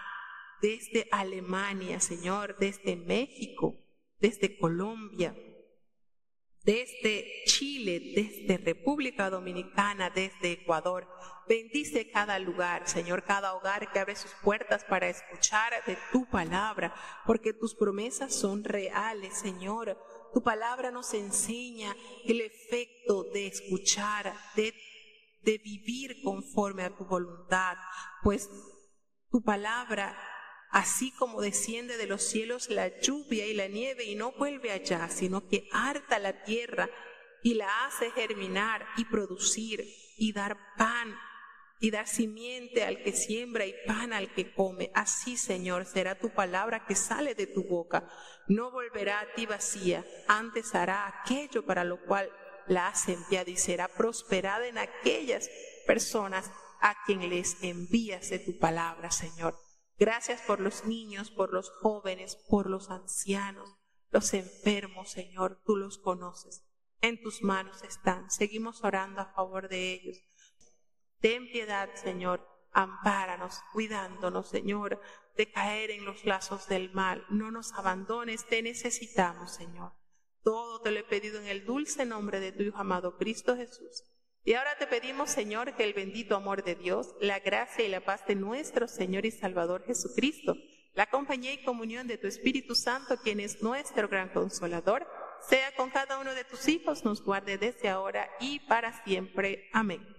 desde Alemania, Señor, desde México, desde Colombia, desde Chile, desde República Dominicana, desde Ecuador. Bendice cada lugar, Señor, cada hogar que abre sus puertas para escuchar de tu palabra, porque tus promesas son reales, Señor. Tu palabra nos enseña el efecto de escuchar, de, de vivir conforme a tu voluntad, pues tu palabra así como desciende de los cielos la lluvia y la nieve y no vuelve allá, sino que harta la tierra y la hace germinar y producir y dar pan y dar simiente al que siembra y pan al que come. Así, Señor, será tu palabra que sale de tu boca. No volverá a ti vacía, antes hará aquello para lo cual la has enviado y será prosperada en aquellas personas a quien les envías de tu palabra, Señor. Gracias por los niños, por los jóvenes, por los ancianos, los enfermos, Señor, tú los conoces. En tus manos están. Seguimos orando a favor de ellos. Ten piedad, Señor. Ampáranos, cuidándonos, Señor, de caer en los lazos del mal. No nos abandones, te necesitamos, Señor. Todo te lo he pedido en el dulce nombre de tu Hijo amado Cristo Jesús. Y ahora te pedimos, Señor, que el bendito amor de Dios, la gracia y la paz de nuestro Señor y Salvador Jesucristo, la compañía y comunión de tu Espíritu Santo, quien es nuestro gran consolador, sea con cada uno de tus hijos, nos guarde desde ahora y para siempre. Amén.